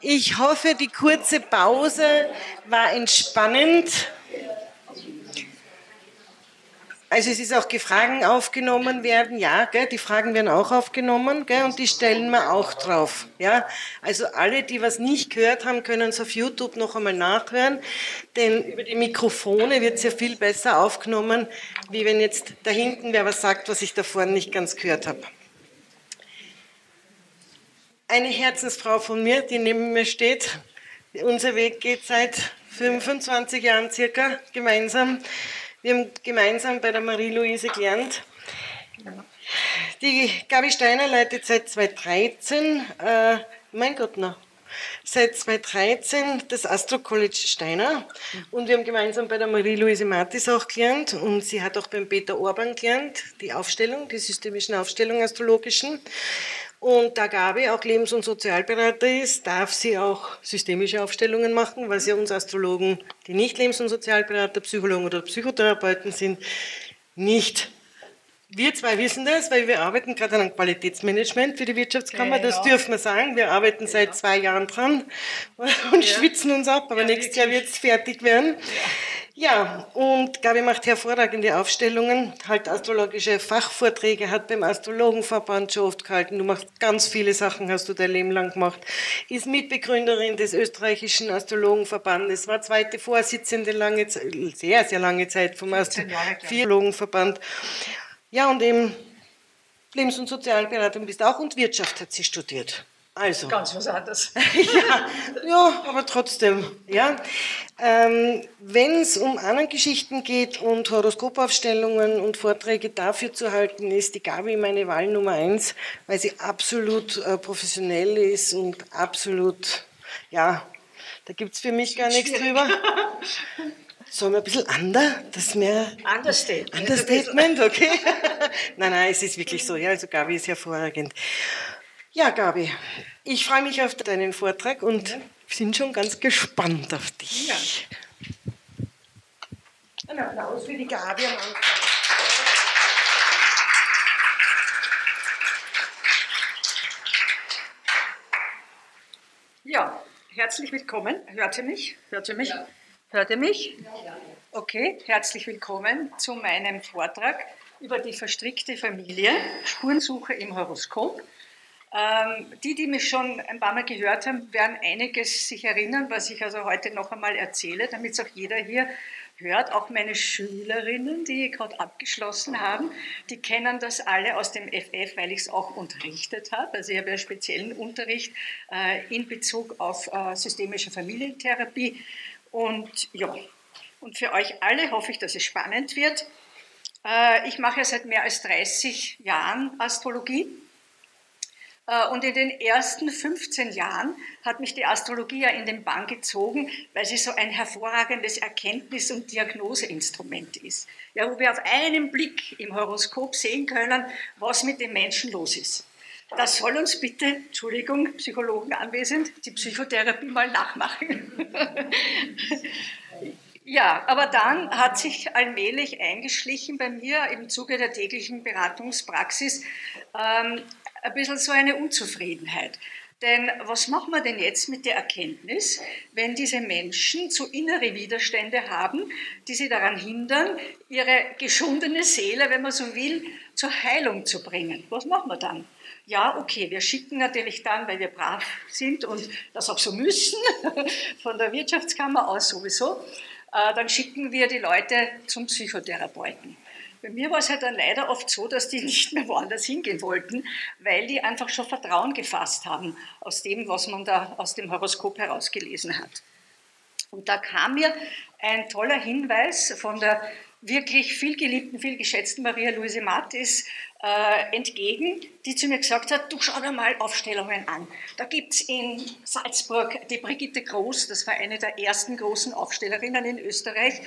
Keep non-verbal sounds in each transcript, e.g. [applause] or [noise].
Ich hoffe, die kurze Pause war entspannend. Also es ist auch Fragen aufgenommen werden, ja, gell, die Fragen werden auch aufgenommen gell, und die stellen wir auch drauf. Ja. Also alle, die was nicht gehört haben, können es auf YouTube noch einmal nachhören, denn über die Mikrofone wird es ja viel besser aufgenommen, wie wenn jetzt da hinten wer was sagt, was ich da vorne nicht ganz gehört habe. Eine Herzensfrau von mir, die neben mir steht, unser Weg geht seit 25 Jahren circa gemeinsam wir haben gemeinsam bei der Marie-Louise gelernt. Die Gabi Steiner leitet seit 2013, äh, mein Gott, noch, seit 2013 das Astro College Steiner und wir haben gemeinsam bei der Marie-Louise Martis auch gelernt und sie hat auch beim Peter Orban gelernt, die Aufstellung, die systemischen Aufstellungen astrologischen. Und da Gabi auch Lebens- und Sozialberater ist, darf sie auch systemische Aufstellungen machen, was ja uns Astrologen, die nicht Lebens- und Sozialberater, Psychologen oder Psychotherapeuten sind, nicht. Wir zwei wissen das, weil wir arbeiten gerade an einem Qualitätsmanagement für die Wirtschaftskammer. Genau. Das dürfen wir sagen. Wir arbeiten seit genau. zwei Jahren dran [laughs] und ja. schwitzen uns ab, aber ja, nächstes Jahr wird es fertig werden. Ja. Ja, und Gabi macht hervorragende Aufstellungen, halt astrologische Fachvorträge, hat beim Astrologenverband schon oft gehalten. Du machst ganz viele Sachen, hast du dein Leben lang gemacht. Ist Mitbegründerin des österreichischen Astrologenverbandes, war zweite Vorsitzende lange sehr, sehr lange Zeit vom Astrologenverband. Ja, und eben Lebens- und Sozialberatung bist auch und Wirtschaft hat sie studiert. Also. Ganz was anderes. [laughs] ja, ja, aber trotzdem. Ja. Ähm, Wenn es um andere Geschichten geht und Horoskopaufstellungen und Vorträge dafür zu halten, ist die Gabi meine Wahl Nummer eins, weil sie absolut äh, professionell ist und absolut, ja, da gibt es für mich gar nichts drüber. [laughs] Sollen wir ein bisschen anders? Das mehr Understatement. Understatement, okay. [laughs] nein, nein, es ist wirklich so. Ja, also Gabi ist hervorragend. Ja, Gabi, ich freue mich auf deinen Vortrag und ja. sind schon ganz gespannt auf dich. Ja. Ein Applaus für die Gabi am Anfang. Ja, herzlich willkommen. Hört ihr mich? Hört ihr mich? Ja. Hört ihr mich? Ja. Okay, herzlich willkommen zu meinem Vortrag über die verstrickte Familie, Spurensuche im Horoskop. Ähm, die, die mich schon ein paar Mal gehört haben, werden einiges sich erinnern, was ich also heute noch einmal erzähle, damit es auch jeder hier hört. Auch meine Schülerinnen, die gerade abgeschlossen haben, die kennen das alle aus dem FF, weil ich es auch unterrichtet habe. Also ich habe einen speziellen Unterricht äh, in Bezug auf äh, systemische Familientherapie. Und ja, und für euch alle hoffe ich, dass es spannend wird. Äh, ich mache ja seit mehr als 30 Jahren Astrologie äh, und in den ersten 15 Jahren hat mich die Astrologie ja in den Bann gezogen, weil sie so ein hervorragendes Erkenntnis- und Diagnoseinstrument ist. Ja, wo wir auf einen Blick im Horoskop sehen können, was mit dem Menschen los ist. Das soll uns bitte, Entschuldigung, Psychologen anwesend, die Psychotherapie mal nachmachen. [laughs] Ja, aber dann hat sich allmählich eingeschlichen bei mir im Zuge der täglichen Beratungspraxis ähm, ein bisschen so eine Unzufriedenheit. Denn was machen wir denn jetzt mit der Erkenntnis, wenn diese Menschen so innere Widerstände haben, die sie daran hindern, ihre geschundene Seele, wenn man so will, zur Heilung zu bringen? Was machen wir dann? Ja, okay, wir schicken natürlich dann, weil wir brav sind und das auch so müssen, [laughs] von der Wirtschaftskammer aus sowieso, äh, dann schicken wir die Leute zum Psychotherapeuten. Bei mir war es halt dann leider oft so, dass die [laughs] nicht mehr woanders hingehen wollten, weil die einfach schon Vertrauen gefasst haben aus dem, was man da aus dem Horoskop herausgelesen hat. Und da kam mir ein toller Hinweis von der wirklich viel geliebten, viel geschätzten Maria Luise Matis äh, entgegen, die zu mir gesagt hat, du schau dir mal Aufstellungen an. Da gibt es in Salzburg die Brigitte Groß, das war eine der ersten großen Aufstellerinnen in Österreich.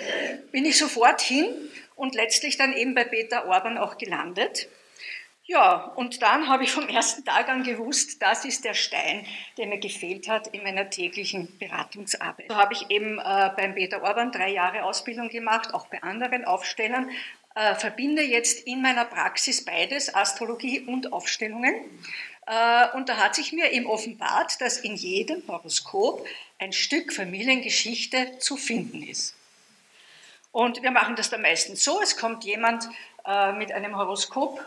Bin ich sofort hin und letztlich dann eben bei Peter Orban auch gelandet. Ja, und dann habe ich vom ersten Tag an gewusst, das ist der Stein, der mir gefehlt hat in meiner täglichen Beratungsarbeit. So habe ich eben äh, beim Peter Orban drei Jahre Ausbildung gemacht, auch bei anderen Aufstellern, äh, verbinde jetzt in meiner Praxis beides, Astrologie und Aufstellungen. Äh, und da hat sich mir eben offenbart, dass in jedem Horoskop ein Stück Familiengeschichte zu finden ist. Und wir machen das dann meistens so, es kommt jemand äh, mit einem Horoskop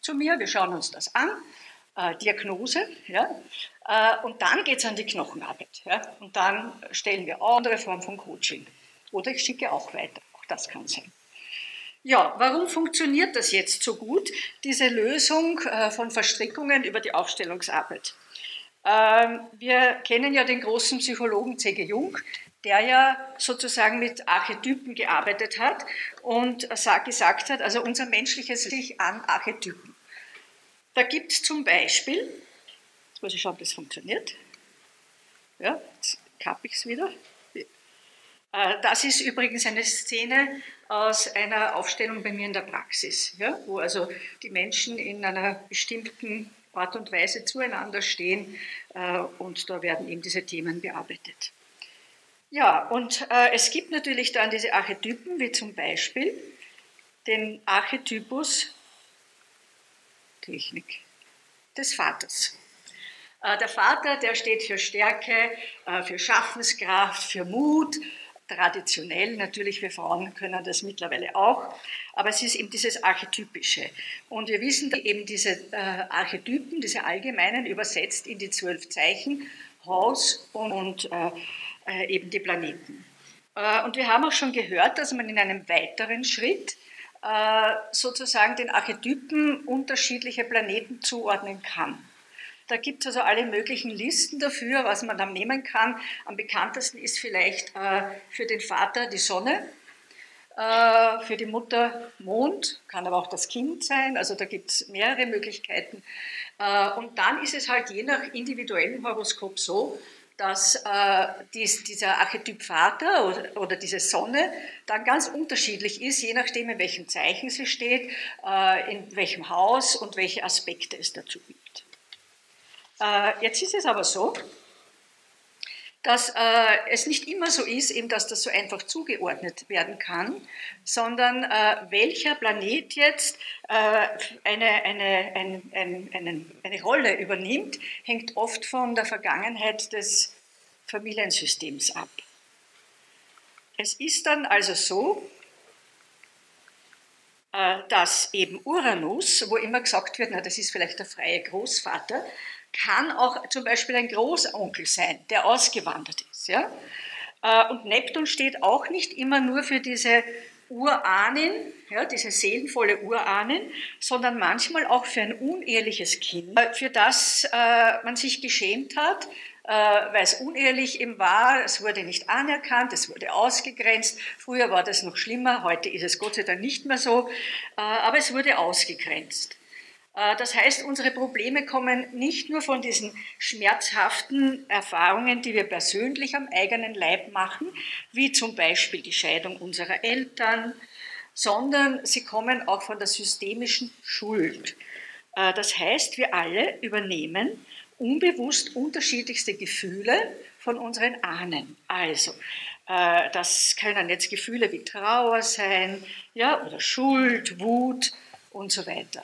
zu mir, wir schauen uns das an, äh, Diagnose, ja, äh, und dann geht es an die Knochenarbeit. Ja, und dann stellen wir auch andere Form von Coaching. Oder ich schicke auch weiter, auch das kann sein. Ja, warum funktioniert das jetzt so gut, diese Lösung äh, von Verstrickungen über die Aufstellungsarbeit? Ähm, wir kennen ja den großen Psychologen C.G. Jung, der ja sozusagen mit Archetypen gearbeitet hat und gesagt hat, also unser menschliches sich an Archetypen. Da gibt es zum Beispiel, jetzt muss ich schauen, ob das funktioniert. Ja, jetzt kappe ich es wieder. Äh, das ist übrigens eine Szene aus einer Aufstellung bei mir in der Praxis, ja, wo also die Menschen in einer bestimmten Art und Weise zueinander stehen äh, und da werden eben diese Themen bearbeitet. Ja, und äh, es gibt natürlich dann diese Archetypen, wie zum Beispiel den Archetypus Technik des Vaters. Äh, der Vater, der steht für Stärke, äh, für Schaffenskraft, für Mut, traditionell, natürlich wir Frauen können das mittlerweile auch, aber es ist eben dieses Archetypische. Und wir wissen eben diese äh, Archetypen, diese allgemeinen, übersetzt in die zwölf Zeichen, Haus und äh, äh, eben die Planeten. Äh, und wir haben auch schon gehört, dass man in einem weiteren Schritt sozusagen den Archetypen unterschiedliche Planeten zuordnen kann. Da gibt es also alle möglichen Listen dafür, was man dann nehmen kann. Am bekanntesten ist vielleicht äh, für den Vater die Sonne, äh, für die Mutter Mond, kann aber auch das Kind sein. Also da gibt es mehrere Möglichkeiten. Äh, und dann ist es halt je nach individuellem Horoskop so, dass äh, dies, dieser Archetyp Vater oder, oder, diese Sonne dann ganz unterschiedlich ist, je nachdem, in welchem Zeichen sie steht, äh, in welchem Haus und welche Aspekte es dazu gibt. Äh, jetzt ist es aber so, dass äh, es nicht immer so ist, eben, dass das so einfach zugeordnet werden kann, sondern äh, welcher Planet jetzt äh, eine, eine, ein, ein, einen, eine Rolle übernimmt, hängt oft von der Vergangenheit des Familiensystems ab. Es ist dann also so, äh, dass eben Uranus, wo immer gesagt wird, na, das ist vielleicht der freie Großvater, kann auch zum Beispiel ein Großonkel sein, der ausgewandert ist. Ja? Äh, und Neptun steht auch nicht immer nur für diese Urahnen, ja, diese seelenvolle Urahnen, sondern manchmal auch für ein uneheliches Kind, äh, für das äh, man sich geschämt hat, äh, weil es unehrlich eben war, es wurde nicht anerkannt, es wurde ausgegrenzt. Früher war das noch schlimmer, heute ist es Gott sei Dank nicht mehr so, äh, aber es wurde ausgegrenzt. Äh, das heißt, unsere Probleme kommen nicht nur von diesen schmerzhaften Erfahrungen, die wir persönlich am eigenen Leib machen, wie zum Beispiel die Scheidung unserer Eltern, sondern sie kommen auch von der systemischen Schuld. Äh, das heißt, wir alle übernehmen unbewusst unterschiedlichste Gefühle von unseren Ahnen. Also, äh, das können jetzt Gefühle wie Trauer sein, ja, oder Schuld, Wut und so weiter.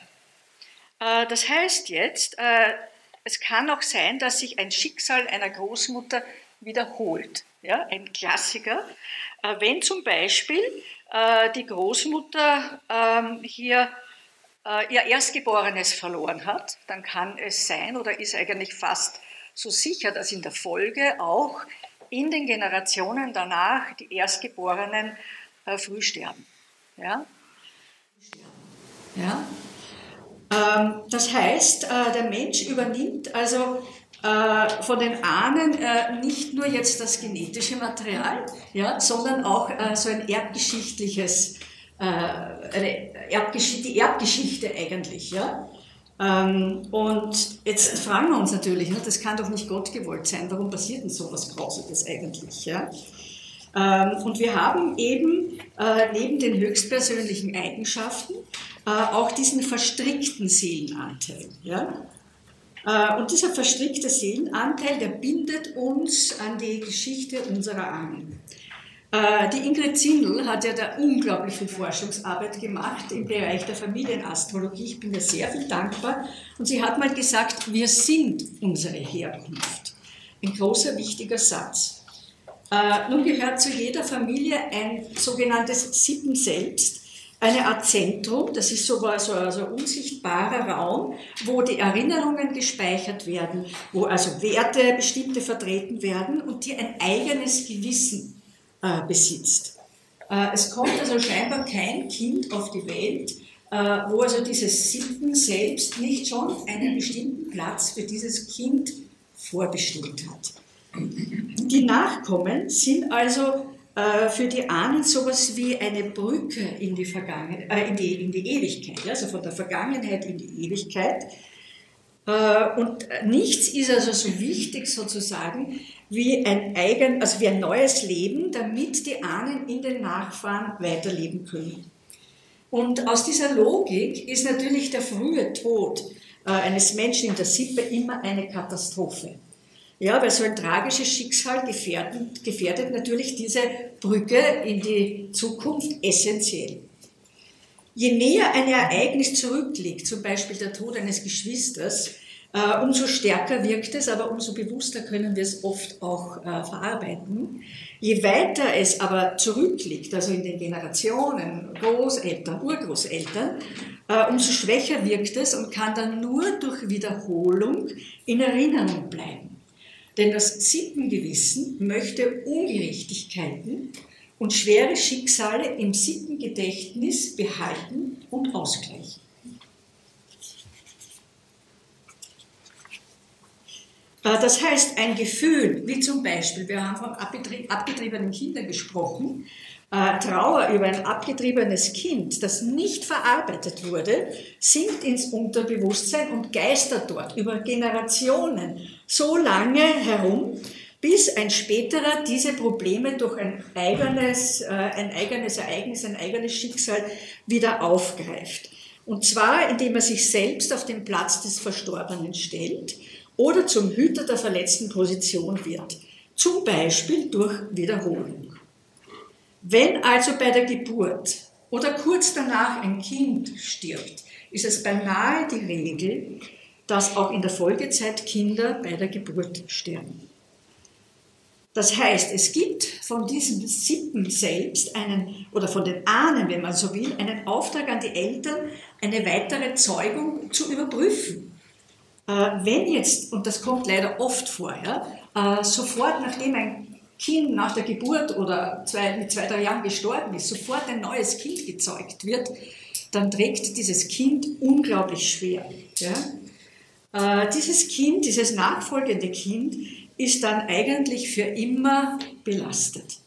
Äh, das heißt jetzt, äh, es kann auch sein, dass sich ein Schicksal einer Großmutter wiederholt. Ja, ein Klassiker. Äh, wenn zum Beispiel die Großmutter ähm, hier ihr Erstgeborenes verloren hat, dann kann es sein oder ist eigentlich fast so sicher, dass in der Folge auch in den Generationen danach die Erstgeborenen früh sterben. Ja? Ja? Ähm, das heißt, äh, der Mensch übernimmt also äh, von den Ahnen äh, nicht nur jetzt das genetische Material, ja, sondern auch so ein erbgeschichtliches, Erbgeschichte, die Erbgeschichte eigentlich. Ja. Ähm, und jetzt fragen wir uns natürlich, ne, das kann doch nicht Gott gewollt sein, warum passiert denn so etwas Grausiges eigentlich? Ja? Ähm, und wir haben eben neben den höchstpersönlichen Eigenschaften auch diesen verstrickten Seelenanteil. Ja? Äh, und dieser verstrickte Seelenanteil, der bindet uns an die Geschichte unserer Ahnen. Äh, die Ingrid Zindl hat ja da unglaublich viel Forschungsarbeit gemacht im Bereich der Familienastrologie. Ich bin ihr sehr viel dankbar. Und sie hat mal gesagt, wir sind unsere Herkunft. Ein großer, wichtiger Satz. Äh, nun gehört zu jeder Familie ein sogenanntes Sippenselbst, eine Art Zentrum, das ist so, so ein unsichtbarer Raum, wo die Erinnerungen gespeichert werden, wo also Werte bestimmte vertreten werden und die ein eigenes Gewissen äh, besitzt. Äh, es kommt also scheinbar kein Kind auf die Welt, äh, wo also dieses Sitten selbst nicht schon einen bestimmten Platz für dieses Kind vorbestimmt hat. Die Nachkommen sind also für die Ahnen sowas wie eine Brücke in die, Vergangenheit, äh, in die, in die Ewigkeit, also von der Vergangenheit in die Ewigkeit. Äh, und nichts ist also so wichtig sozusagen wie ein eigen, also wie ein neues Leben, damit die Ahnen in den Nachfahren weiterleben können. Und aus dieser Logik ist natürlich der frühe Tod eines Menschen in der Sippe immer eine Katastrophe. Ja, weil so ein tragisches Schicksal gefährdet, gefährdet natürlich diese Brücke in die Zukunft essentiell. Je näher ein Ereignis zurückliegt, zum Beispiel der Tod eines Geschwisters, äh, umso stärker wirkt es, aber umso bewusster können wir es oft auch äh, verarbeiten. Je weiter es aber zurückliegt, also in den Generationen, Großeltern, Urgroßeltern, äh, umso schwächer wirkt es und kann dann nur durch Wiederholung in Erinnerung bleiben. Denn das Sittengewissen möchte Ungerechtigkeiten und schwere Schicksale im Sittengedächtnis behalten und ausgleichen. Äh, das heißt, ein Gefühl, wie zum Beispiel, wir haben von abgetriebenen Kindern gesprochen, äh, Trauer über ein abgetriebenes Kind, das nicht verarbeitet wurde, sinkt ins Unterbewusstsein und geistert dort über Generationen so lange herum, bis ein späterer diese Probleme durch ein eigenes, äh, ein eigenes Ereignis, ein eigenes Schicksal wieder aufgreift. Und zwar, indem er sich selbst auf den Platz des Verstorbenen stellt oder zum Hüter der verletzten Position wird. Zum Beispiel durch Wiederholung. Wenn also bei der Geburt oder kurz danach ein Kind stirbt, ist es beinahe die Regel, dass auch in der Folgezeit Kinder bei der Geburt sterben. Das heißt, es gibt von diesen Sippen selbst einen, oder von den Ahnen, wenn man so will, einen Auftrag an die Eltern, eine weitere Zeugung zu überprüfen. Äh, wenn jetzt, und das kommt leider oft vor, ja, äh, sofort nachdem ein Kind nach der Geburt oder zwei, mit zwei, drei Jahren gestorben ist, sofort ein neues Kind gezeugt wird, dann trägt dieses Kind unglaublich schwer. Ja? Äh, dieses Kind, dieses nachfolgende Kind, ist dann eigentlich für immer belastet.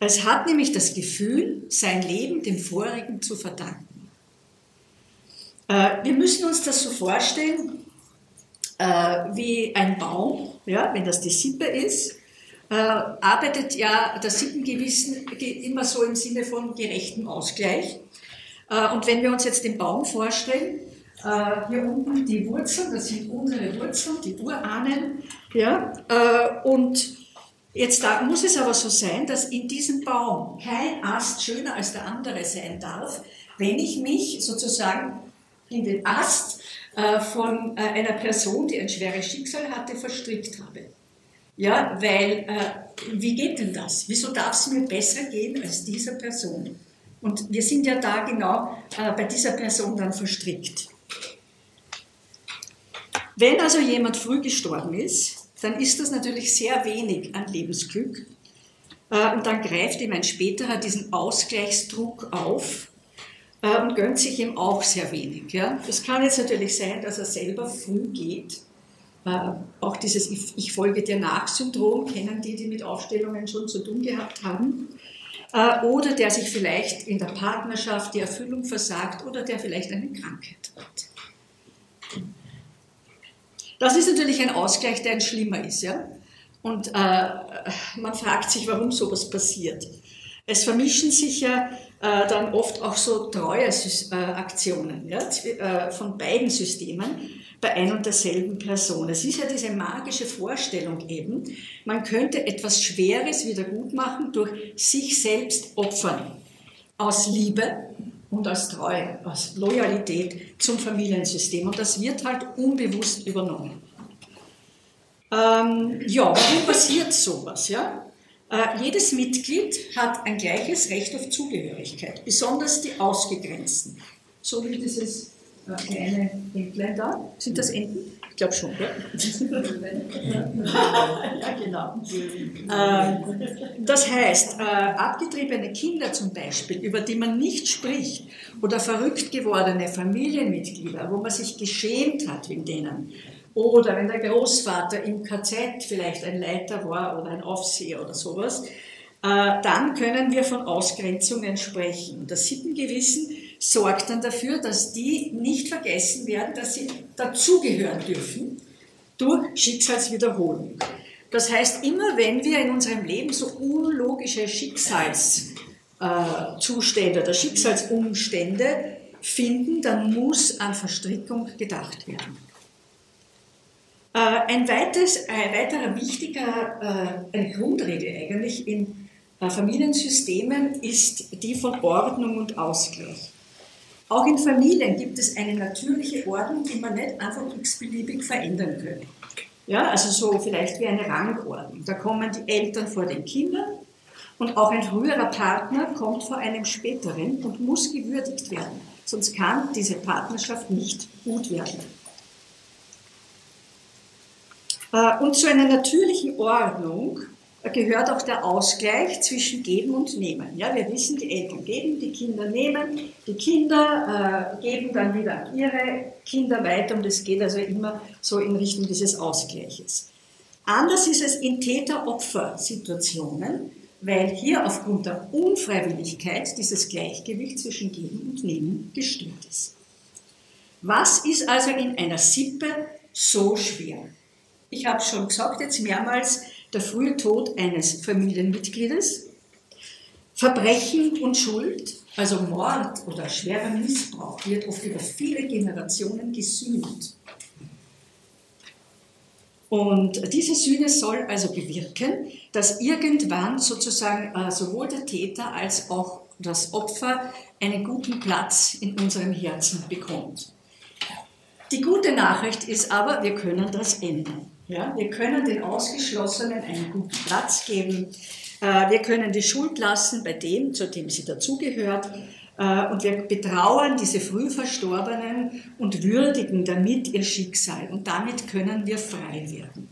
Es hat nämlich das Gefühl, sein Leben dem vorigen zu verdanken. Äh, wir müssen uns das so vorstellen, äh, wie ein Baum, ja, wenn das die Sippe ist, äh, arbeitet ja das Sippengewissen immer so im Sinne von gerechtem Ausgleich. Äh, und wenn wir uns jetzt den Baum vorstellen, äh, hier unten die Wurzeln, das sind unsere Wurzeln, die Urahnen, ja, äh, und jetzt da muss es aber so sein, dass in diesem Baum kein Ast schöner als der andere sein darf, wenn ich mich sozusagen in den Ast äh, von äh, einer Person, die ein schweres Schicksal hatte, verstrickt habe. Ja, weil, äh, wie geht denn das? Wieso darf es mir besser gehen als dieser Person? Und wir sind ja da genau äh, bei dieser Person dann verstrickt. Wenn also jemand früh gestorben ist, dann ist das natürlich sehr wenig an Lebensglück. Äh, und dann greift ihm ein späterer diesen Ausgleichsdruck auf äh, und gönnt sich ihm auch sehr wenig. Ja? Das kann jetzt natürlich sein, dass er selber früh geht auch dieses Ich folge dir nach-Syndrom kennen die, die mit Aufstellungen schon zu tun gehabt haben. Äh, oder der sich vielleicht in der Partnerschaft die Erfüllung versagt oder der vielleicht eine Krankheit hat. Das ist natürlich ein Ausgleich, der ein schlimmer ist. Ja? Und äh, man fragt sich, warum sowas passiert. Es vermischen sich ja äh, dann oft auch so treue äh, Aktionen ja, äh, von beiden Systemen bei ein und derselben Person. Es ist ja diese magische Vorstellung eben, man könnte etwas Schweres wieder gut machen durch sich selbst opfern. Aus Liebe und aus Treue, aus Loyalität zum Familiensystem. Und das wird halt unbewusst übernommen. Ähm, ja, warum passiert sowas? Ja? Äh, jedes Mitglied hat ein gleiches Recht auf Zugehörigkeit, besonders die Ausgegrenzten. So wie dieses kleine Entlein da. Sind das Enten? Ich glaube schon, ja. [laughs] ja, genau. Ähm, das heißt, äh, abgetriebene Kinder zum Beispiel, über die man nicht spricht, oder verrückt gewordene Familienmitglieder, wo man sich geschämt hat wegen denen, oder wenn der Großvater im KZ vielleicht ein Leiter war oder ein Aufseher oder sowas, äh, dann können wir von Ausgrenzungen sprechen. Das Sittengewissen sorgt dann dafür, dass die nicht vergessen werden, dass sie dazugehören dürfen durch Schicksalswiederholung. Das heißt, immer wenn wir in unserem Leben so unlogische Schicksalszustände oder Schicksalsumstände finden, dann muss an Verstrickung gedacht werden. Äh, ein, weites, ein weiterer wichtiger, äh, eine Grundregel eigentlich in äh, Familiensystemen ist die von Ordnung und Ausgleich. Auch in Familien gibt es eine natürliche Ordnung, die man nicht einfach x-beliebig verändern kann. Ja, also so vielleicht wie eine Rangordnung. Da kommen die Eltern vor den Kindern und auch ein früherer Partner kommt vor einem späteren und muss gewürdigt werden. Sonst kann diese Partnerschaft nicht gut werden. Äh, und zu einer natürlichen Ordnung gehört auch der Ausgleich zwischen Geben und Nehmen. Ja, wir wissen, die Eltern geben, die Kinder nehmen, die Kinder äh, geben dann wieder ihre Kinder weiter und es geht also immer so in Richtung dieses Ausgleiches. Anders ist es in Täter-Opfer-Situationen, weil hier aufgrund der Unfreiwilligkeit dieses Gleichgewicht zwischen Geben und Nehmen gestört ist. Was ist also in einer Sippe so schwer? Ich habe schon gesagt jetzt mehrmals, der frühe Tod eines Familienmitgliedes, Verbrechen und Schuld, also Mord oder schwerer Missbrauch, wird oft über viele Generationen gesühnt. Und diese Sühne soll also bewirken, dass irgendwann sozusagen äh, sowohl der Täter als auch das Opfer einen guten Platz in unserem Herzen bekommt. Die gute Nachricht ist aber, wir können das ändern. Ja, wir können den Ausgeschlossenen einen guten Platz geben. Äh, wir können die Schuld lassen bei dem, zu dem sie dazugehört. Äh, und wir betrauern diese früh Verstorbenen und würdigen damit ihr Schicksal. Und damit können wir frei werden.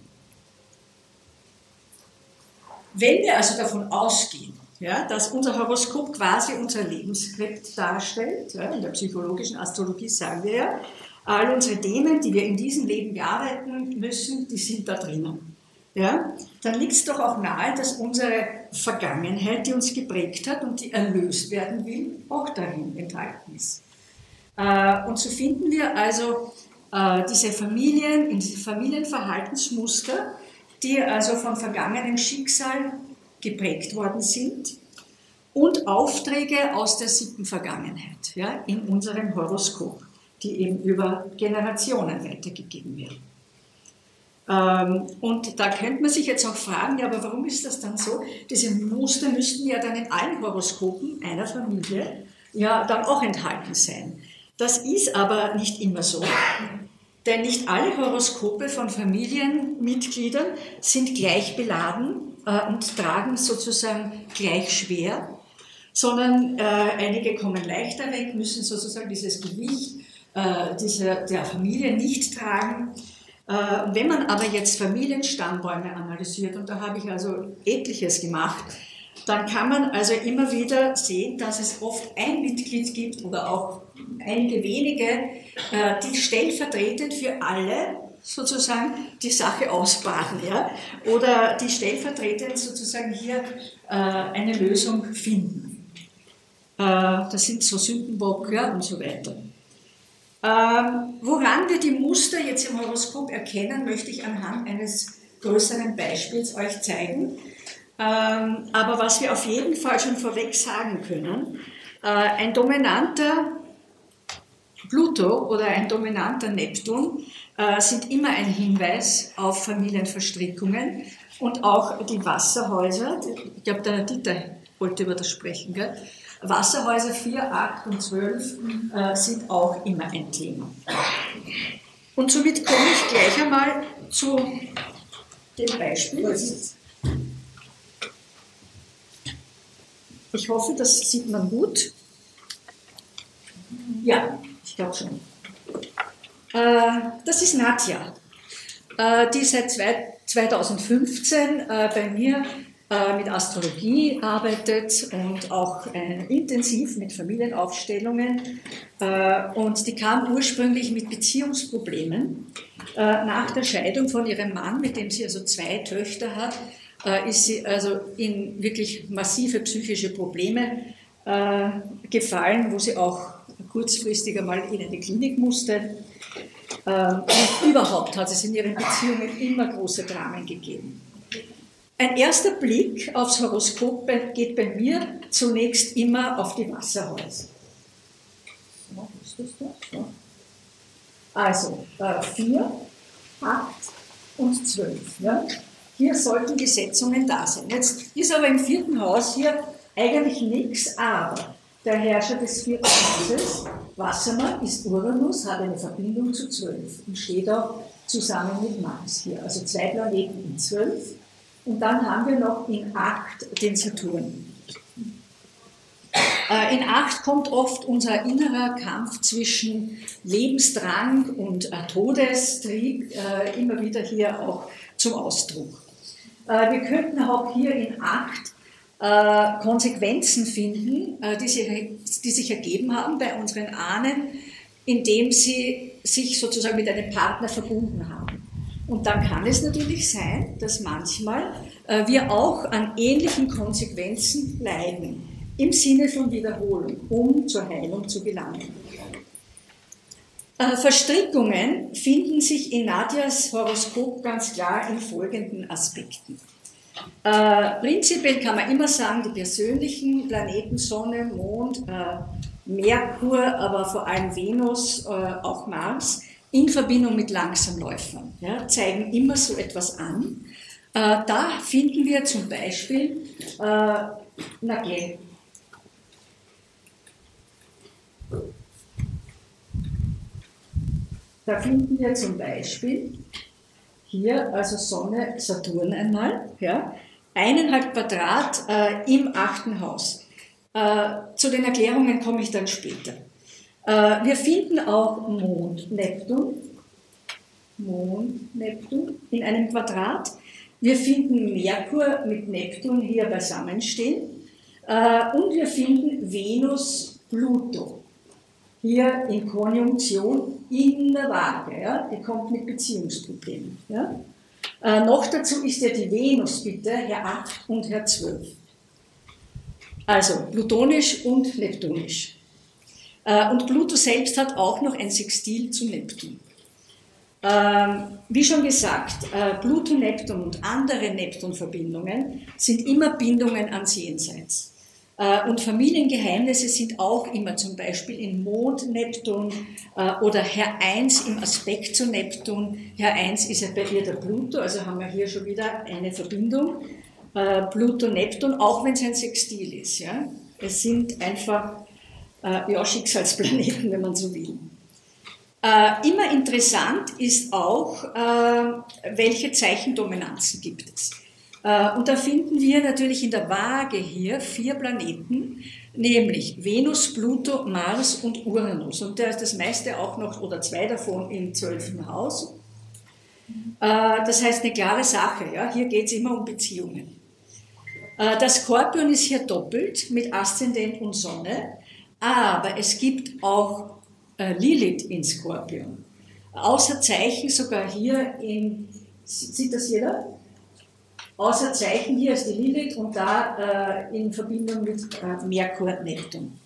Wenn wir also davon ausgehen, ja, dass unser Horoskop quasi unser Lebensskript darstellt, ja, in der psychologischen Astrologie sagen wir ja, All unsere Themen, die wir in diesem Leben bearbeiten müssen, die sind da drinnen. Ja? Dann liegt es doch auch nahe, dass unsere Vergangenheit, die uns geprägt hat und die erlöst werden will, auch darin enthalten ist. Äh, und so finden wir also äh, diese Familien, diese Familienverhaltensmuster, die also von vergangenem Schicksal geprägt worden sind und Aufträge aus der siebten Vergangenheit ja, in unserem Horoskop die eben über Generationen weitergegeben werden. Ähm, und da könnte man sich jetzt auch fragen, ja, aber warum ist das dann so? Diese Muster müssten ja dann in allen Horoskopen einer Familie ja dann auch enthalten sein. Das ist aber nicht immer so, denn nicht alle Horoskope von Familienmitgliedern sind gleich beladen äh, und tragen sozusagen gleich schwer, sondern äh, einige kommen leichter weg, müssen sozusagen dieses Gewicht äh, diese, der Familie nicht tragen. Äh, wenn man aber jetzt Familienstammbäume analysiert, und da habe ich also etliches gemacht, dann kann man also immer wieder sehen, dass es oft ein Mitglied gibt oder auch einige wenige, äh, die stellvertretend für alle sozusagen die Sache ausbaden, ja? oder die stellvertretend sozusagen hier äh, eine Lösung finden. Äh, das sind so Sündenbock ja, und so weiter. Ähm, woran wir die Muster jetzt im Horoskop erkennen, möchte ich anhand eines größeren Beispiels euch zeigen. Äh, Ähm, aber was wir auf jeden Fall schon vorweg sagen können, äh, ein dominanter Pluto oder ein dominanter Neptun äh, sind immer ein Hinweis auf Familienverstrickungen und auch die Wasserhäuser. Ich glaube, der Dieter wollte über das sprechen. Gell? Wasserhäuser 4, 8 und 12 äh, sind auch immer ein Thema. Und somit komme ich gleich einmal zu dem Beispiel. Ich hoffe, das sieht man gut. Ja, ich glaube schon. Äh, das ist Nadja, äh, die seit 2015 äh, bei mir mit Astrologie arbeitet und auch intensiv mit Familienaufstellungen. Und die kam ursprünglich mit Beziehungsproblemen. Nach der Scheidung von ihrem Mann, mit dem sie also zwei Töchter hat, ist sie also in wirklich massive psychische Probleme gefallen, wo sie auch kurzfristig einmal in eine Klinik musste. Und überhaupt hat es in ihren Beziehungen immer große Dramen gegeben. Ein erster Blick aufs Horoskop geht bei mir zunächst immer auf die Wasserhäuser. Also 4, äh, 8 und 12. Ja? Hier sollten die Setzungen da sein. Jetzt ist aber im vierten Haus hier eigentlich nichts, aber der Herrscher des vierten Hauses, Wassermann, ist Uranus, hat eine Verbindung zu zwölf und steht auch zusammen mit Mars hier. Also zwei Planeten in zwölf. Und dann haben wir noch in acht den Saturn. Äh, in acht kommt oft unser innerer Kampf zwischen Lebensdrang und äh, Todestrieb äh, immer wieder hier auch zum Ausdruck. Wir könnten auch hier in acht äh, Konsequenzen finden, die sich ergeben haben bei unseren Ahnen, indem sie sich sozusagen mit einem Partner verbunden haben. Und dann kann es natürlich sein, dass manchmal äh, wir auch an ähnlichen Konsequenzen leiden, im Sinne von Wiederholung, um zur Heilung zu gelangen. Verstrickungen finden sich in Nadias Horoskop ganz klar in folgenden Aspekten. Äh, prinzipiell kann man immer sagen, die persönlichen Planeten Sonne, Mond, äh, Merkur, aber vor allem Venus, äh, auch Mars, in Verbindung mit Langsamläufern, ja, zeigen immer so etwas an. Äh, da finden wir zum Beispiel, äh, na geh. Da finden wir zum Beispiel hier, also Sonne, Saturn einmal, ja, eineinhalb Quadrat äh, im achten Haus. Äh, zu den Erklärungen komme ich dann später. Äh, wir finden auch Mond, Neptun, Mond, Neptun in einem Quadrat. Wir finden Merkur mit Neptun hier beisammenstehen. Äh, und wir finden Venus, Pluto hier in Konjunktion in der Waage. Ja? Die kommt mit Beziehungsproblemen. Ja? Äh, noch dazu ist ja die Venus bitte, Herr 8 und Herr 12. Also plutonisch und neptunisch. Äh, und Pluto selbst hat auch noch ein Sextil zu Neptun. Ähm, wie schon gesagt, äh, Pluto, Neptun und andere Neptun-Verbindungen sind immer Bindungen ans Jenseits. Äh, und Familiengeheimnisse sind auch immer zum Beispiel in Mond Neptun oder Herr 1 im Aspekt zu Neptun. Herr 1 ist ja bei ihr der Pluto, also haben wir hier schon wieder eine Verbindung. Äh, Pluto-Neptun, auch wenn es ein Sextil ist. Ja? Es sind einfach ja, Schicksalsplaneten, wenn man so will. immer interessant ist auch, welche Zeichendominanzen gibt es. Äh, und da finden wir natürlich in der Waage hier vier Planeten, nämlich Venus, Pluto, Mars und Uranus. Und da ist das meiste auch noch, oder zwei davon im zwölften Haus. Äh, das heißt eine klare Sache, ja? hier geht es immer um Beziehungen. Äh, das Skorpion ist hier doppelt mit Aszendent und Sonne, aber es gibt auch Lilith in Skorpion. Außer Zeichen sogar hier in, sieht das jeder? Außer Zeichen hier ist die Lilith und da äh, in Verbindung mit äh, Merkur, Neptun.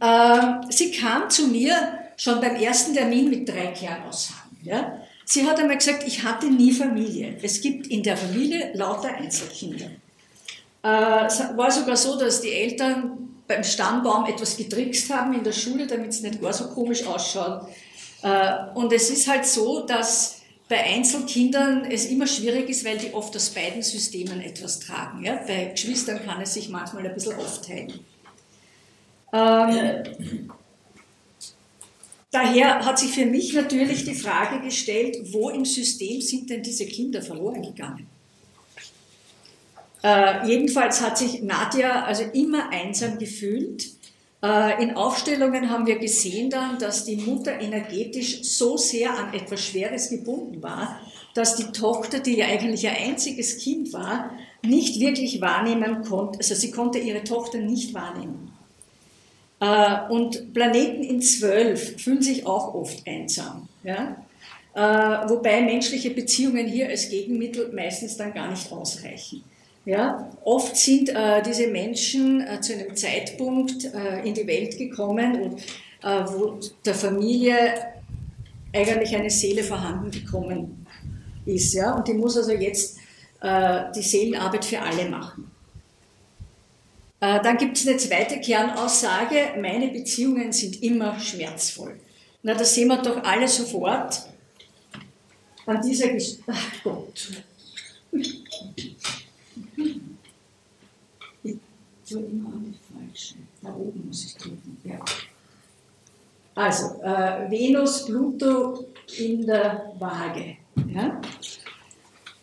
Äh, sie kam zu mir schon beim ersten Termin mit drei Kernaussagen. Ja? Sie hat einmal gesagt, ich hatte nie Familie. Es gibt in der Familie lauter Einzelkinder. Äh, es war sogar so, dass die Eltern beim Stammbaum etwas getrickst haben in der Schule, damit es nicht gar so komisch ausschaut. Äh, und es ist halt so, dass bei Einzelkindern es immer schwierig ist, weil die oft aus beiden Systemen etwas tragen. Ja? Bei Geschwistern kann es sich manchmal ein bisschen aufteilen. Ähm, daher hat sich für mich natürlich die Frage gestellt, wo im System sind denn diese Kinder verloren gegangen? Äh, jedenfalls hat sich Nadja also immer einsam gefühlt. Äh, in Aufstellungen haben wir gesehen dann, dass die Mutter energetisch so sehr an etwas Schweres gebunden war, dass die Tochter, die ja eigentlich ihr einziges Kind war, nicht wirklich wahrnehmen konnte, also sie konnte ihre Tochter nicht wahrnehmen. Äh, und Planeten in zwölf fühlen sich auch oft einsam. Ja? Äh, wobei menschliche Beziehungen hier als Gegenmittel meistens dann gar nicht ausreichen. Ja, oft sind äh, diese Menschen äh, zu einem Zeitpunkt äh, in die Welt gekommen, und, äh, wo der Familie eigentlich eine Seele vorhanden gekommen ist. Ja? Und die muss also jetzt äh, die Seelenarbeit für alle machen. Äh, dann gibt es eine zweite Kernaussage, meine Beziehungen sind immer schmerzvoll. Na, das sehen wir doch alle sofort an dieser Geschichte. Ach Gott. So immer an die falsche. Da oben muss ich drücken. Ja. Also, äh, Venus, Pluto in der Waage. Ja?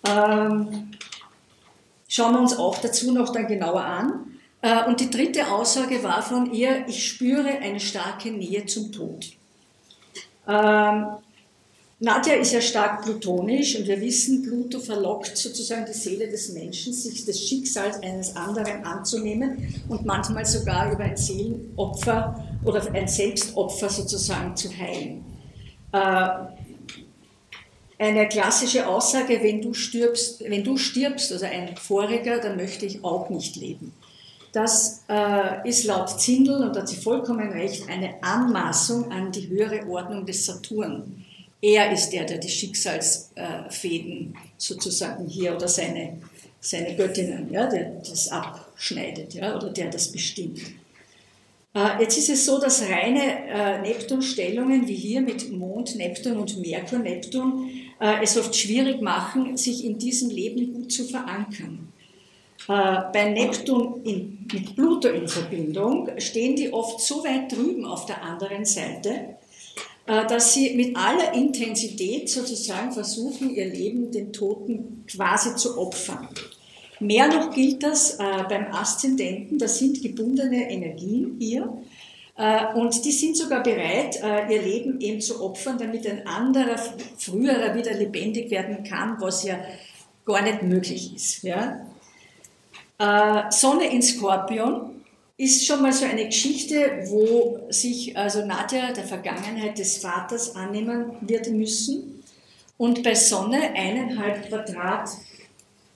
Ähm, schauen wir uns auch dazu noch dann genauer an. Äh, und die dritte Aussage war von ihr, ich spüre eine starke Nähe zum Tod. Ähm, Nadja ist ja stark plutonisch und wir wissen, Pluto verlockt sozusagen die Seele des Menschen, sich des Schicksals eines anderen anzunehmen und manchmal sogar über ein Seelenopfer oder ein Selbstopfer sozusagen zu heilen. Äh, eine klassische Aussage, wenn du stirbst, wenn du stirbst, also ein Voriger, dann möchte ich auch nicht leben. Das äh, ist laut Zindel, und da hat sie vollkommen recht, eine Anmaßung an die höhere Ordnung des Saturn er ist der, der die Schicksalsfäden sozusagen hier oder seine, seine Göttinnen, ja, der das abschneidet ja, oder der das bestimmt. Äh, jetzt ist es so, dass reine äh, Neptunstellungen wie hier mit Mond, Neptun und Merkur, Neptun äh, es oft schwierig machen, sich in diesem Leben gut zu verankern. Bei Neptun in, mit Pluto in Verbindung stehen die oft so weit drüben auf der anderen Seite, äh, dass sie mit aller Intensität sozusagen versuchen, ihr Leben den Toten quasi zu opfern. Mehr noch gilt das äh, beim Aszendenten, das sind gebundene Energien hier. Äh, und die sind sogar bereit, ihr Leben eben zu opfern, damit ein anderer, früherer wieder lebendig werden kann, was ja gar nicht möglich ist. Ja? Sonne in Skorpion ist schon mal so eine Geschichte, wo sich also Nadja der Vergangenheit des Vaters annehmen wird müssen und bei Sonne eineinhalb Quadrat,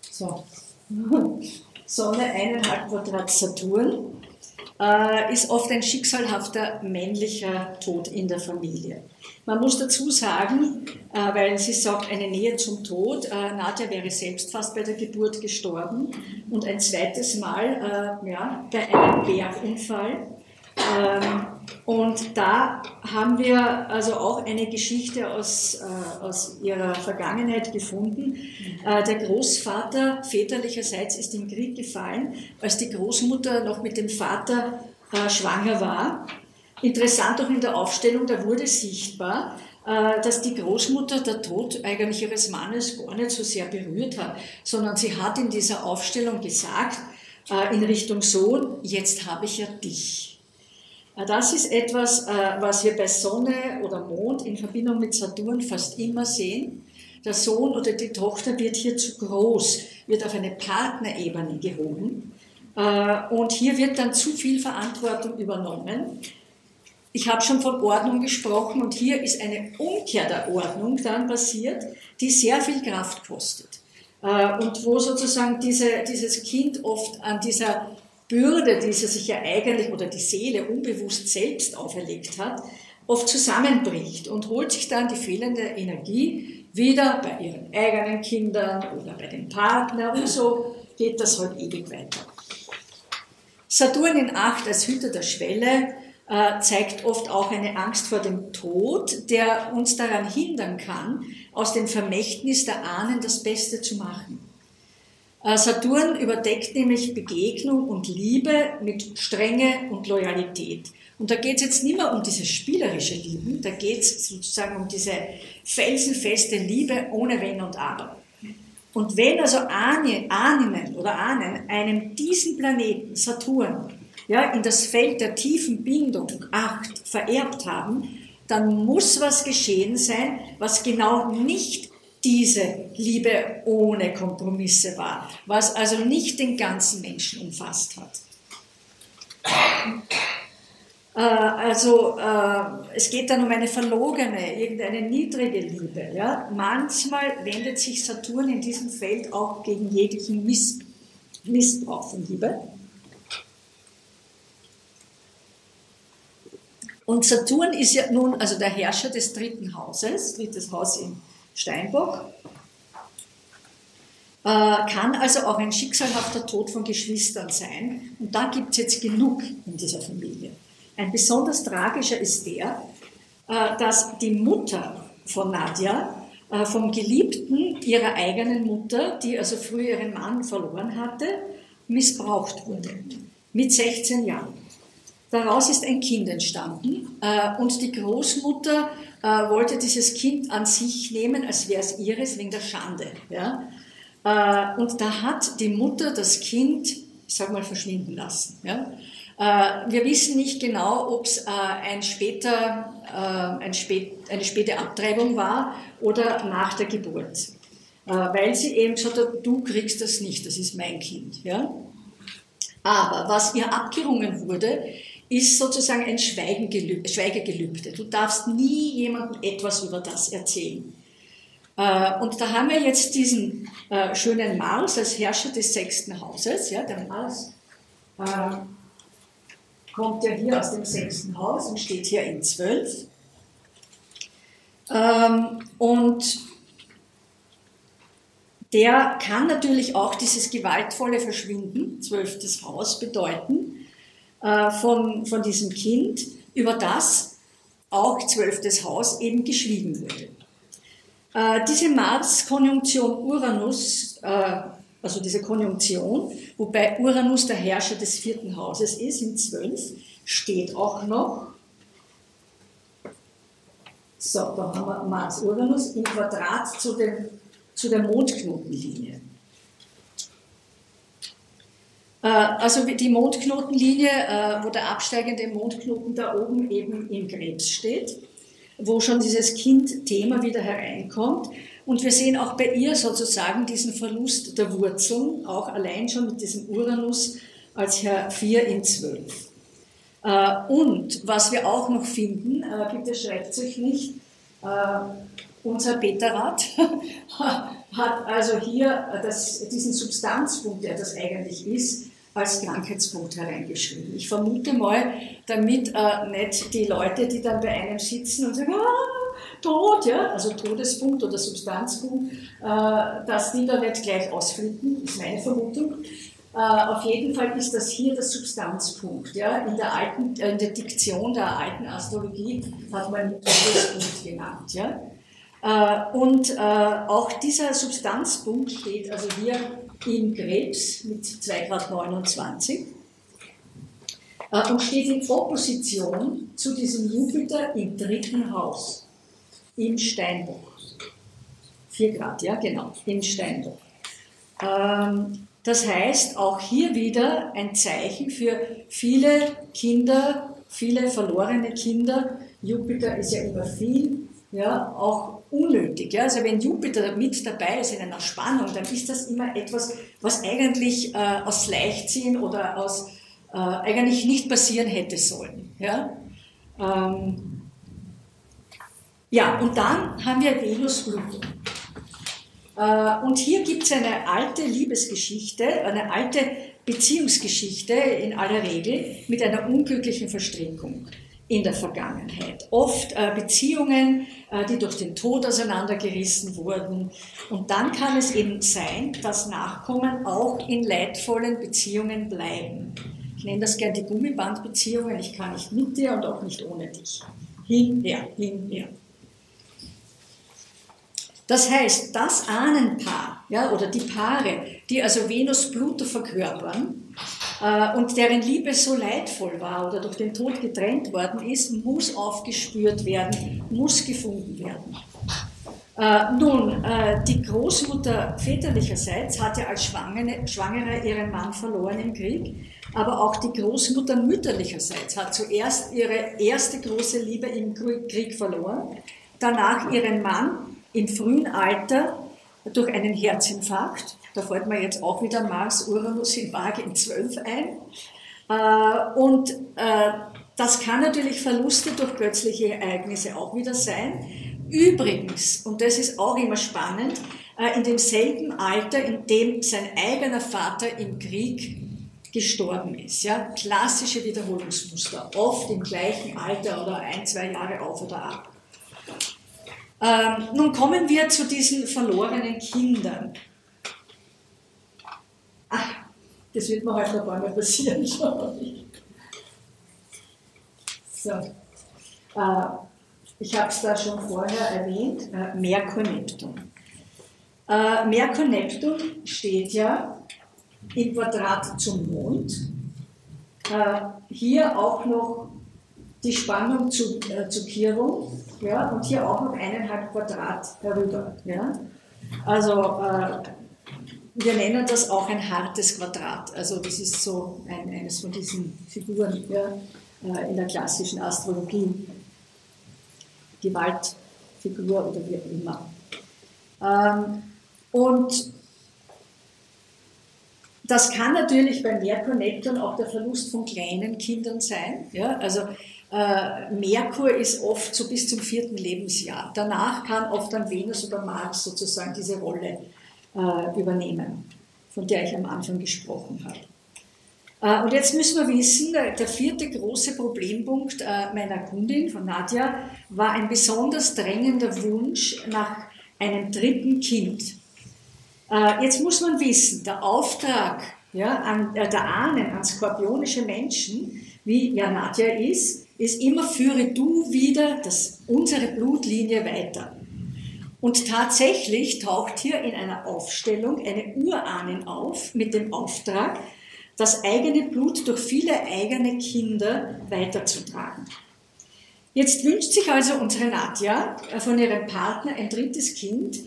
so, [laughs] Sonne eineinhalb Quadrat Saturn, äh, ist oft ein schicksalhafter männlicher Tod in der Familie. Man muss dazu sagen, äh, weil sie sagt, eine Nähe zum Tod, äh, Nadja wäre selbst fast bei der Geburt gestorben und ein zweites Mal äh, ja, bei einem Bergunfall. Ähm, und da haben wir also auch eine Geschichte aus, aus ihrer Vergangenheit gefunden. Der Großvater väterlicherseits ist im Krieg gefallen, als die Großmutter noch mit dem Vater schwanger war Interessant auch in der Aufstellung, da wurde sichtbar, äh, dass die Großmutter der Tod eigentlich ihres Mannes gar nicht so sehr berührt hat, sondern sie hat in dieser Aufstellung gesagt, äh, in Richtung Sohn, jetzt habe ich ja dich. Äh, das ist etwas, was wir bei Sonne oder Mond in Verbindung mit Saturn fast immer sehen. Der Sohn oder die Tochter wird hier zu groß, wird auf eine Partnerebene gehoben. Und hier wird dann zu viel Verantwortung übernommen. Ich habe schon von Ordnung gesprochen und hier ist eine Umkehr der Ordnung dann passiert, die sehr viel Kraft kostet. Äh, und wo sozusagen diese, dieses Kind oft an dieser Bürde, die sie sich ja eigentlich oder die Seele unbewusst selbst auferlegt hat, oft zusammenbricht und holt sich dann die fehlende Energie Wieder bei ihren eigenen Kindern oder bei dem Partner und so geht das halt ewig weiter. Saturn in 8 als Hüter der Schwelle äh, zeigt oft auch eine Angst vor dem Tod, der uns daran hindern kann, aus dem Vermächtnis der Ahnen das Beste zu machen. Äh, Saturn überdeckt nämlich Begegnung und Liebe mit Strenge und Loyalität. Und da geht es jetzt nicht mehr um diese spielerische Liebe, da geht es sozusagen um diese felsenfeste Liebe ohne Wenn und Aber. Und wenn also Ahnen oder Ahnen einem diesen Planeten Saturn ja, in das Feld der tiefen Bindung, Acht, vererbt haben, dann muss was geschehen sein, was genau nicht diese Liebe ohne Kompromisse war, was also nicht den ganzen Menschen umfasst hat. Äh, also äh, es geht dann um eine verlogene, irgendeine niedrige Liebe. Ja? Manchmal wendet sich Saturn in diesem Feld auch gegen jeglichen Miss Missbrauch von Liebe. Und Saturn ist ja nun also der Herrscher des dritten Hauses, drittes Haus in Steinbock, äh, kann also auch ein schicksalhafter Tod von Geschwistern sein. Und da gibt es jetzt genug in dieser Familie. Ein besonders tragischer ist der, äh, dass die Mutter von Nadja äh, vom Geliebten ihrer eigenen Mutter, die also früher ihren Mann verloren hatte, missbraucht wurde. Mit 16 Jahren. Daraus ist ein Kind entstanden äh, und die Großmutter äh, wollte dieses Kind an sich nehmen, als wäre es ihres, wegen der Schande. Äh, und da hat die Mutter das Kind, ich sag mal, verschwinden lassen. Wir wissen nicht genau, ob es ein später, ein spät, eine späte Abtreibung war oder nach der Geburt. weil sie eben gesagt hat, du kriegst das nicht, das ist mein Kind. Aber was ihr abgerungen wurde, ist sozusagen ein Schweigegelübde. Du darfst nie jemandem etwas über das erzählen. Äh, und da haben wir jetzt diesen äh, schönen Mars als Herrscher des sechsten Hauses. Ja, der Mars äh, kommt ja hier aus dem sechsten Haus und steht hier in zwölf. Ähm, und der kann natürlich auch dieses gewaltvolle Verschwinden, zwölftes Haus, bedeuten. Äh, von, von diesem Kind, über das auch zwölftes Haus eben geschwiegen wurde. Äh, diese Mars-Konjunktion Uranus, äh, also diese Konjunktion, wobei Uranus der Herrscher des vierten Hauses ist, in zwölf, steht auch noch. So, da haben wir Mars-Uranus im Quadrat zu, dem, zu der Mondknotenlinie. Äh, also die Mondknotenlinie, äh, wo der absteigende Mondknoten da oben eben im Krebs steht, wo schon dieses Kind-Thema wieder hereinkommt. Und wir sehen auch bei ihr sozusagen diesen Verlust der Wurzeln, auch allein schon mit diesem Uranus als Herr 4 in 12. Äh, und was wir auch noch finden, bitte schreibt euch nicht, unser Peterrad [laughs] hat also hier das, diesen Substanzpunkt, der das eigentlich ist, als Krankheitspunkt hereingeschrieben. Ich vermute mal, damit äh, nicht die Leute, die dann bei einem sitzen und sagen, ah, Tod, ja, also Todespunkt oder Substanzpunkt, äh, dass die da nicht gleich ausflippen, ist meine Vermutung. Äh, auf jeden Fall ist das hier der Substanzpunkt. Ja. In, der alten, äh, in der Diktion der alten Astrologie hat man ihn Todespunkt genannt. Ja. Äh, und äh, auch dieser Substanzpunkt steht also hier im Krebs mit 2 Grad 29 äh, und steht in Opposition zu diesem Jupiter im dritten Haus, im Steinbock. 4 Grad, ja genau, im Steinbock. Ähm, das heißt, auch hier wieder ein Zeichen für viele Kinder, viele verlorene Kinder. Jupiter ist ja immer viel, ja, auch unnötig. Ja? Also wenn Jupiter mit dabei ist in einer Spannung, dann ist das immer etwas, was eigentlich äh, aus Leichtziehen oder aus äh, eigentlich nicht passieren hätte sollen. Ja, ähm, ja und dann haben wir Venus Pluto. Äh, und hier gibt es eine alte Liebesgeschichte, eine alte Beziehungsgeschichte in aller Regel mit einer unglücklichen Verstrickung. In der Vergangenheit. Oft äh, Beziehungen, äh, die durch den Tod auseinandergerissen wurden. Und dann kann es eben sein, dass Nachkommen auch in leidvollen Beziehungen bleiben. Ich nenne das gern die Gummibandbeziehungen. Ich kann nicht mit dir und auch nicht ohne dich. Hin, her, hin, her. Das heißt, das Ahnenpaar ja, oder die Paare, die also Venus Pluto verkörpern äh, und deren Liebe so leidvoll war oder durch den Tod getrennt worden ist, muss aufgespürt werden, muss gefunden werden. Äh, nun, äh, die Großmutter väterlicherseits hat ja als Schwangere, Schwangere ihren Mann verloren im Krieg, aber auch die Großmutter mütterlicherseits hat zuerst ihre erste große Liebe im Krieg verloren, danach ihren Mann im frühen Alter durch einen Herzinfarkt, da fällt mir jetzt auch wieder Mars, Uranus in Waage in 12 ein. Äh, und äh, das kann natürlich Verluste durch plötzliche Ereignisse auch wieder sein. Übrigens, und das ist auch immer spannend, äh, in demselben Alter, in dem sein eigener Vater im Krieg gestorben ist. Ja? Klassische Wiederholungsmuster, oft im gleichen Alter oder ein, zwei Jahre auf oder ab. Ähm, nun kommen wir zu diesen verlorenen Kindern. Ach, das wird mir heute noch ein Mal passieren. [laughs] so. Äh, ich habe es da schon vorher erwähnt, äh, Merkur-Neptun. Äh, Merkur-Neptun steht ja im Quadrat zum Mond. Äh, hier auch noch die Spannung zu, äh, zu Chiron ja, und hier auch noch eineinhalb Quadrat herüber. Ja. Also äh, wir nennen das auch ein hartes Quadrat. Also das ist so ein, eines von diesen Figuren ja, äh, in der klassischen Astrologie. Gewaltfigur oder wie auch immer. Ähm, und das kann natürlich bei Merkur Neptun auch der Verlust von kleinen Kindern sein. Ja? Also äh, Merkur ist oft so bis zum vierten Lebensjahr. Danach kann oft dann Venus oder Mars sozusagen diese Rolle äh, übernehmen, von der ich am Anfang gesprochen habe. Äh, und jetzt müssen wir wissen, der vierte große Problempunkt äh, meiner Kundin von Nadja war ein besonders drängender Wunsch nach einem dritten Kind. Äh, jetzt muss man wissen, der Auftrag ja, an, der Ahnen an skorpionische Menschen, wie ja Nadja ist, ist immer führe du wieder das, unsere Blutlinie weiter. Und tatsächlich taucht hier in einer Aufstellung eine Urahnin auf mit dem Auftrag, das eigene Blut durch viele eigene Kinder weiterzutragen. Jetzt wünscht sich also unsere Nadja äh, von ihrem Partner ein drittes Kind,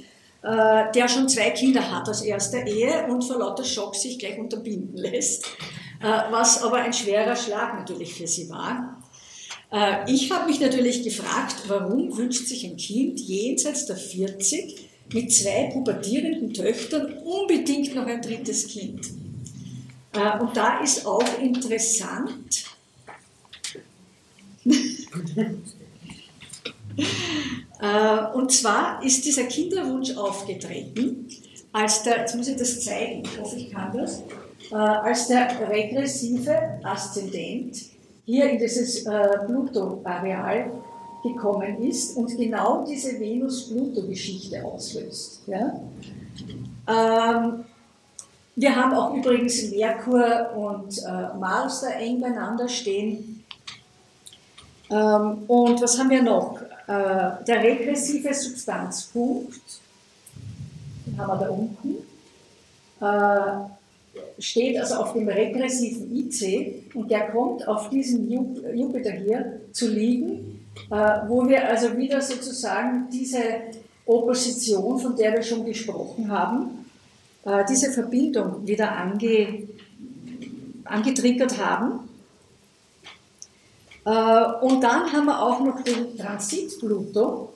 äh, der schon zwei Kinder hat aus erster Ehe und vor lauter Schock sich gleich unterbinden lässt, äh, was aber ein schwerer Schlag natürlich für sie war. Äh, ich habe mich natürlich gefragt, warum wünscht sich ein Kind jenseits der 40 mit zwei pubertierenden Töchtern unbedingt noch ein drittes Kind? Äh, und da ist auch interessant, [laughs] äh, und zwar ist dieser Kinderwunsch aufgetreten, als der, jetzt muss ich das zeigen, ich hoffe, ich kann das, als der regressive Aszendent hier in dieses äh, Pluto-Areal gekommen ist und genau diese Venus-Pluto-Geschichte auslöst. Ja? Ähm, wir haben auch übrigens Merkur und äh, Mars da eng beieinander stehen. Ähm, und was haben wir noch? Äh, der regressive Substanzpunkt, den haben wir da unten. Äh, steht also auf dem regressiven IC und der kommt auf diesen Jupiter hier zu liegen, äh, wo wir also wieder sozusagen diese Opposition, von der wir schon gesprochen haben, äh, diese Verbindung wieder ange, angetriggert haben. Äh, und dann haben wir auch noch den Transit Pluto,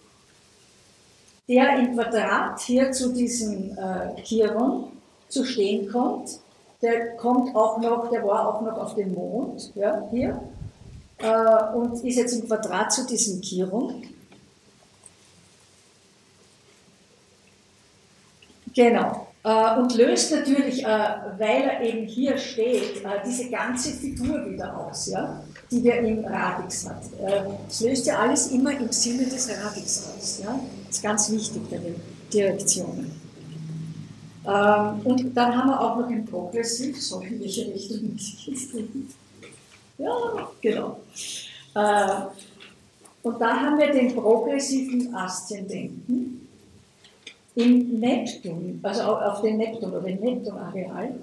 der im Quadrat hier zu diesem Chiron zu stehen kommt der kommt auch noch, der war auch noch auf dem Mond, ja, hier, äh, und ist jetzt im Quadrat zu diesem Chiron. Genau. Äh, und löst natürlich, äh, weil er eben hier steht, äh, diese ganze Figur wieder aus. Ja? die wir im Radix hat. Das löst ja alles immer im Sinne des Radix aus. Ja? Das ist ganz wichtig bei den Direktionen. Ähm, und dann haben wir auch noch ein Progressiv, so in welche Richtung jetzt Ja, genau. Äh, und da haben wir den progressiven Aszendenten im Neptun, also auf den Neptun oder im Neptunareal.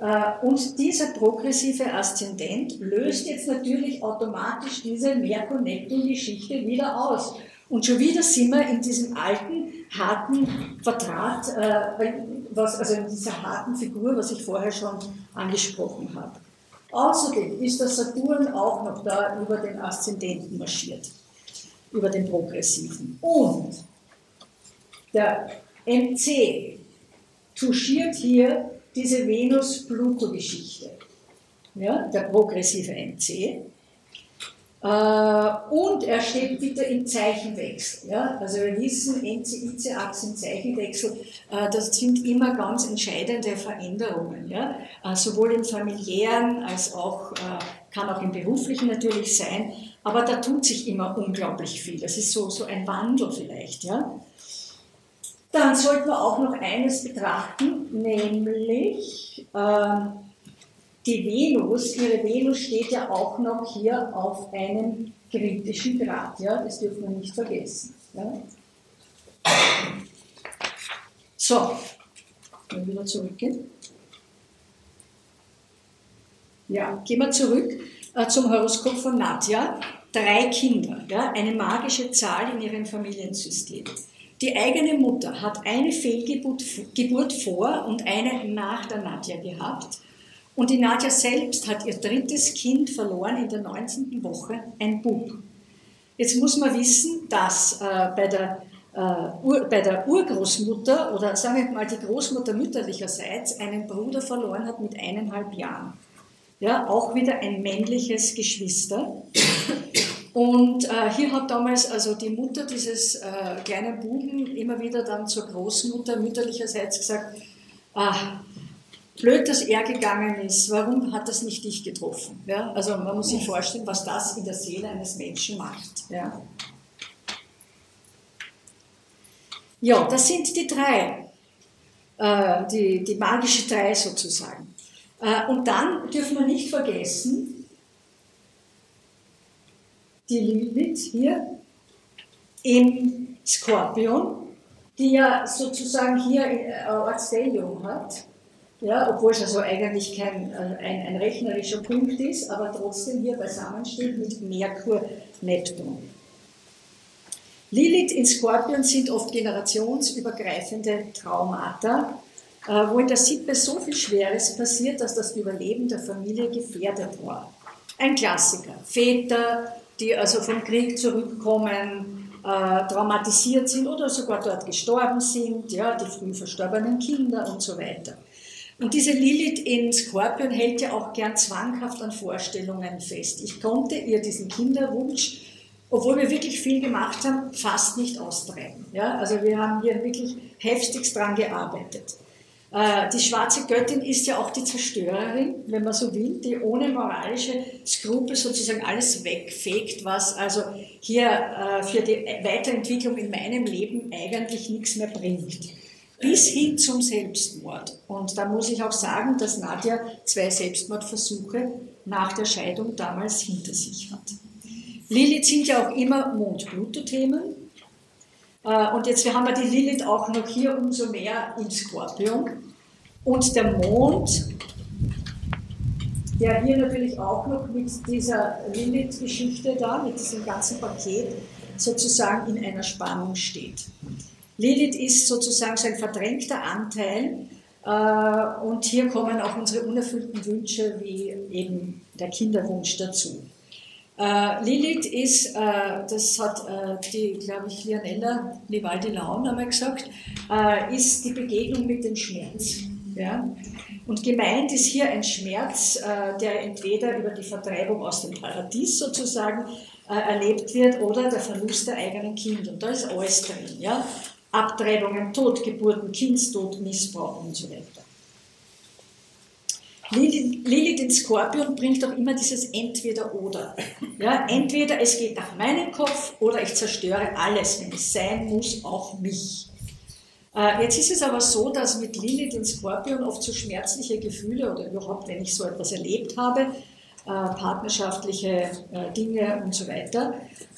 Äh, und dieser progressive Aszendent löst jetzt natürlich automatisch diese Merkur-Neptun-Geschichte wieder aus. Und schon wieder sind wir in diesem alten, harten Vertrag, äh, was, also in dieser harten Figur, was ich vorher schon angesprochen habe. Außerdem ist der Saturn auch noch da über den Aszendenten marschiert, über den progressiven. Und der MC touchiert hier diese Venus-Pluto-Geschichte, ja, der progressive MC. Äh, und er steht wieder im Zeichenwechsel. Ja? Also wir wissen, NC-IC-Achsen Zeichenwechsel, äh, das sind immer ganz entscheidende Veränderungen. Ja? Äh, sowohl im familiären als auch, kann auch im beruflichen natürlich sein, aber da tut sich immer unglaublich viel. Das ist so, so ein Wandel vielleicht. Ja? Dann sollten wir auch noch eines betrachten, nämlich äh, die Venus. Ihre Venus steht ja auch noch hier auf einem kritischen Grad. Ja? Das dürfen wir nicht vergessen. Ja? So, dann wieder zurückgehen. Ja, gehen wir zurück äh, zum Horoskop von Nadja. Drei Kinder, ja, eine magische Zahl in ihrem Familiensystem. Die eigene Mutter hat eine Fehlgeburt Geburt vor und eine nach der Nadja gehabt. Und die Nadja selbst hat ihr drittes Kind verloren in der 19. Woche, ein Bub. Jetzt muss man wissen, dass äh, bei, der, äh, Ur, bei der Urgroßmutter oder sagen wir mal die Großmutter mütterlicherseits einen Bruder verloren hat mit eineinhalb Jahren. Ja, auch wieder ein männliches Geschwister. Und äh, hier hat damals also die Mutter dieses äh, kleinen Buben immer wieder dann zur Großmutter mütterlicherseits gesagt, ah, blöd, dass er gegangen ist, warum hat das nicht dich getroffen? Ja? Also man muss sich vorstellen, was das in der Seele eines Menschen macht. Ja, ja das sind die drei, äh, die, die magische drei sozusagen. Äh, und dann dürfen wir nicht vergessen, die Lilith hier im Skorpion, die ja sozusagen hier Ortstellium hat, ja, obwohl es also eigentlich kein äh, ein, ein rechnerischer Punkt ist, aber trotzdem hier beisammen steht mit Merkur, Neptun. Lilith in Skorpion sind oft generationsübergreifende Traumata, äh, wo in der Sippe so viel Schweres passiert, dass das Überleben der Familie gefährdet war. Ein Klassiker. Väter, die also vom Krieg zurückkommen, äh, traumatisiert sind oder sogar dort gestorben sind, ja, die früh verstorbenen Kinder und so weiter. Und diese Lilith in Skorpion hält ja auch gern zwanghaft an Vorstellungen fest. Ich konnte ihr diesen Kinderwunsch, obwohl wir wirklich viel gemacht haben, fast nicht austreiben. Ja, also wir haben hier wirklich heftigst dran gearbeitet. Äh, die schwarze Göttin ist ja auch die Zerstörerin, wenn man so will, die ohne moralische Skrupel sozusagen alles wegfegt, was also hier äh, für die Weiterentwicklung in meinem Leben eigentlich nichts mehr bringt. Bis hin zum Selbstmord. Und da muss ich auch sagen, dass Nadja zwei Selbstmordversuche nach der Scheidung damals hinter sich hat. Lilith sind ja auch immer Mond-Pluto-Themen. Äh, und jetzt haben wir die Lilith auch noch hier umso mehr im Skorpion. Und der Mond, der hier natürlich auch noch mit dieser Lilith-Geschichte da, mit diesem ganzen Paket sozusagen in einer Spannung steht. Lilith ist sozusagen so ein verdrängter Anteil äh, und hier kommen auch unsere unerfüllten Wünsche wie eben der Kinderwunsch dazu. Äh, Lilith ist, äh, das hat äh, die, glaube ich, Lianella Nivaldi Laun einmal gesagt, äh, ist die Begegnung mit dem Schmerz. Ja? Und gemeint ist hier ein Schmerz, der entweder über die Vertreibung aus dem Paradies sozusagen erlebt wird oder der Verlust der eigenen Kinder. Und da ist alles drin. Ja? Abtreibungen, Totgeburten, Kindstod, Missbrauch und so weiter. Lilith in Skorpion bringt auch immer dieses Entweder-Oder. Ja, entweder es geht nach meinem Kopf oder ich zerstöre alles, wenn es sein muss, auch mich. Äh, jetzt ist es aber so, dass mit Lilith in Skorpion oft so schmerzliche Gefühle oder überhaupt, wenn ich so etwas erlebt habe, partnerschaftliche äh, Dinge und so weiter,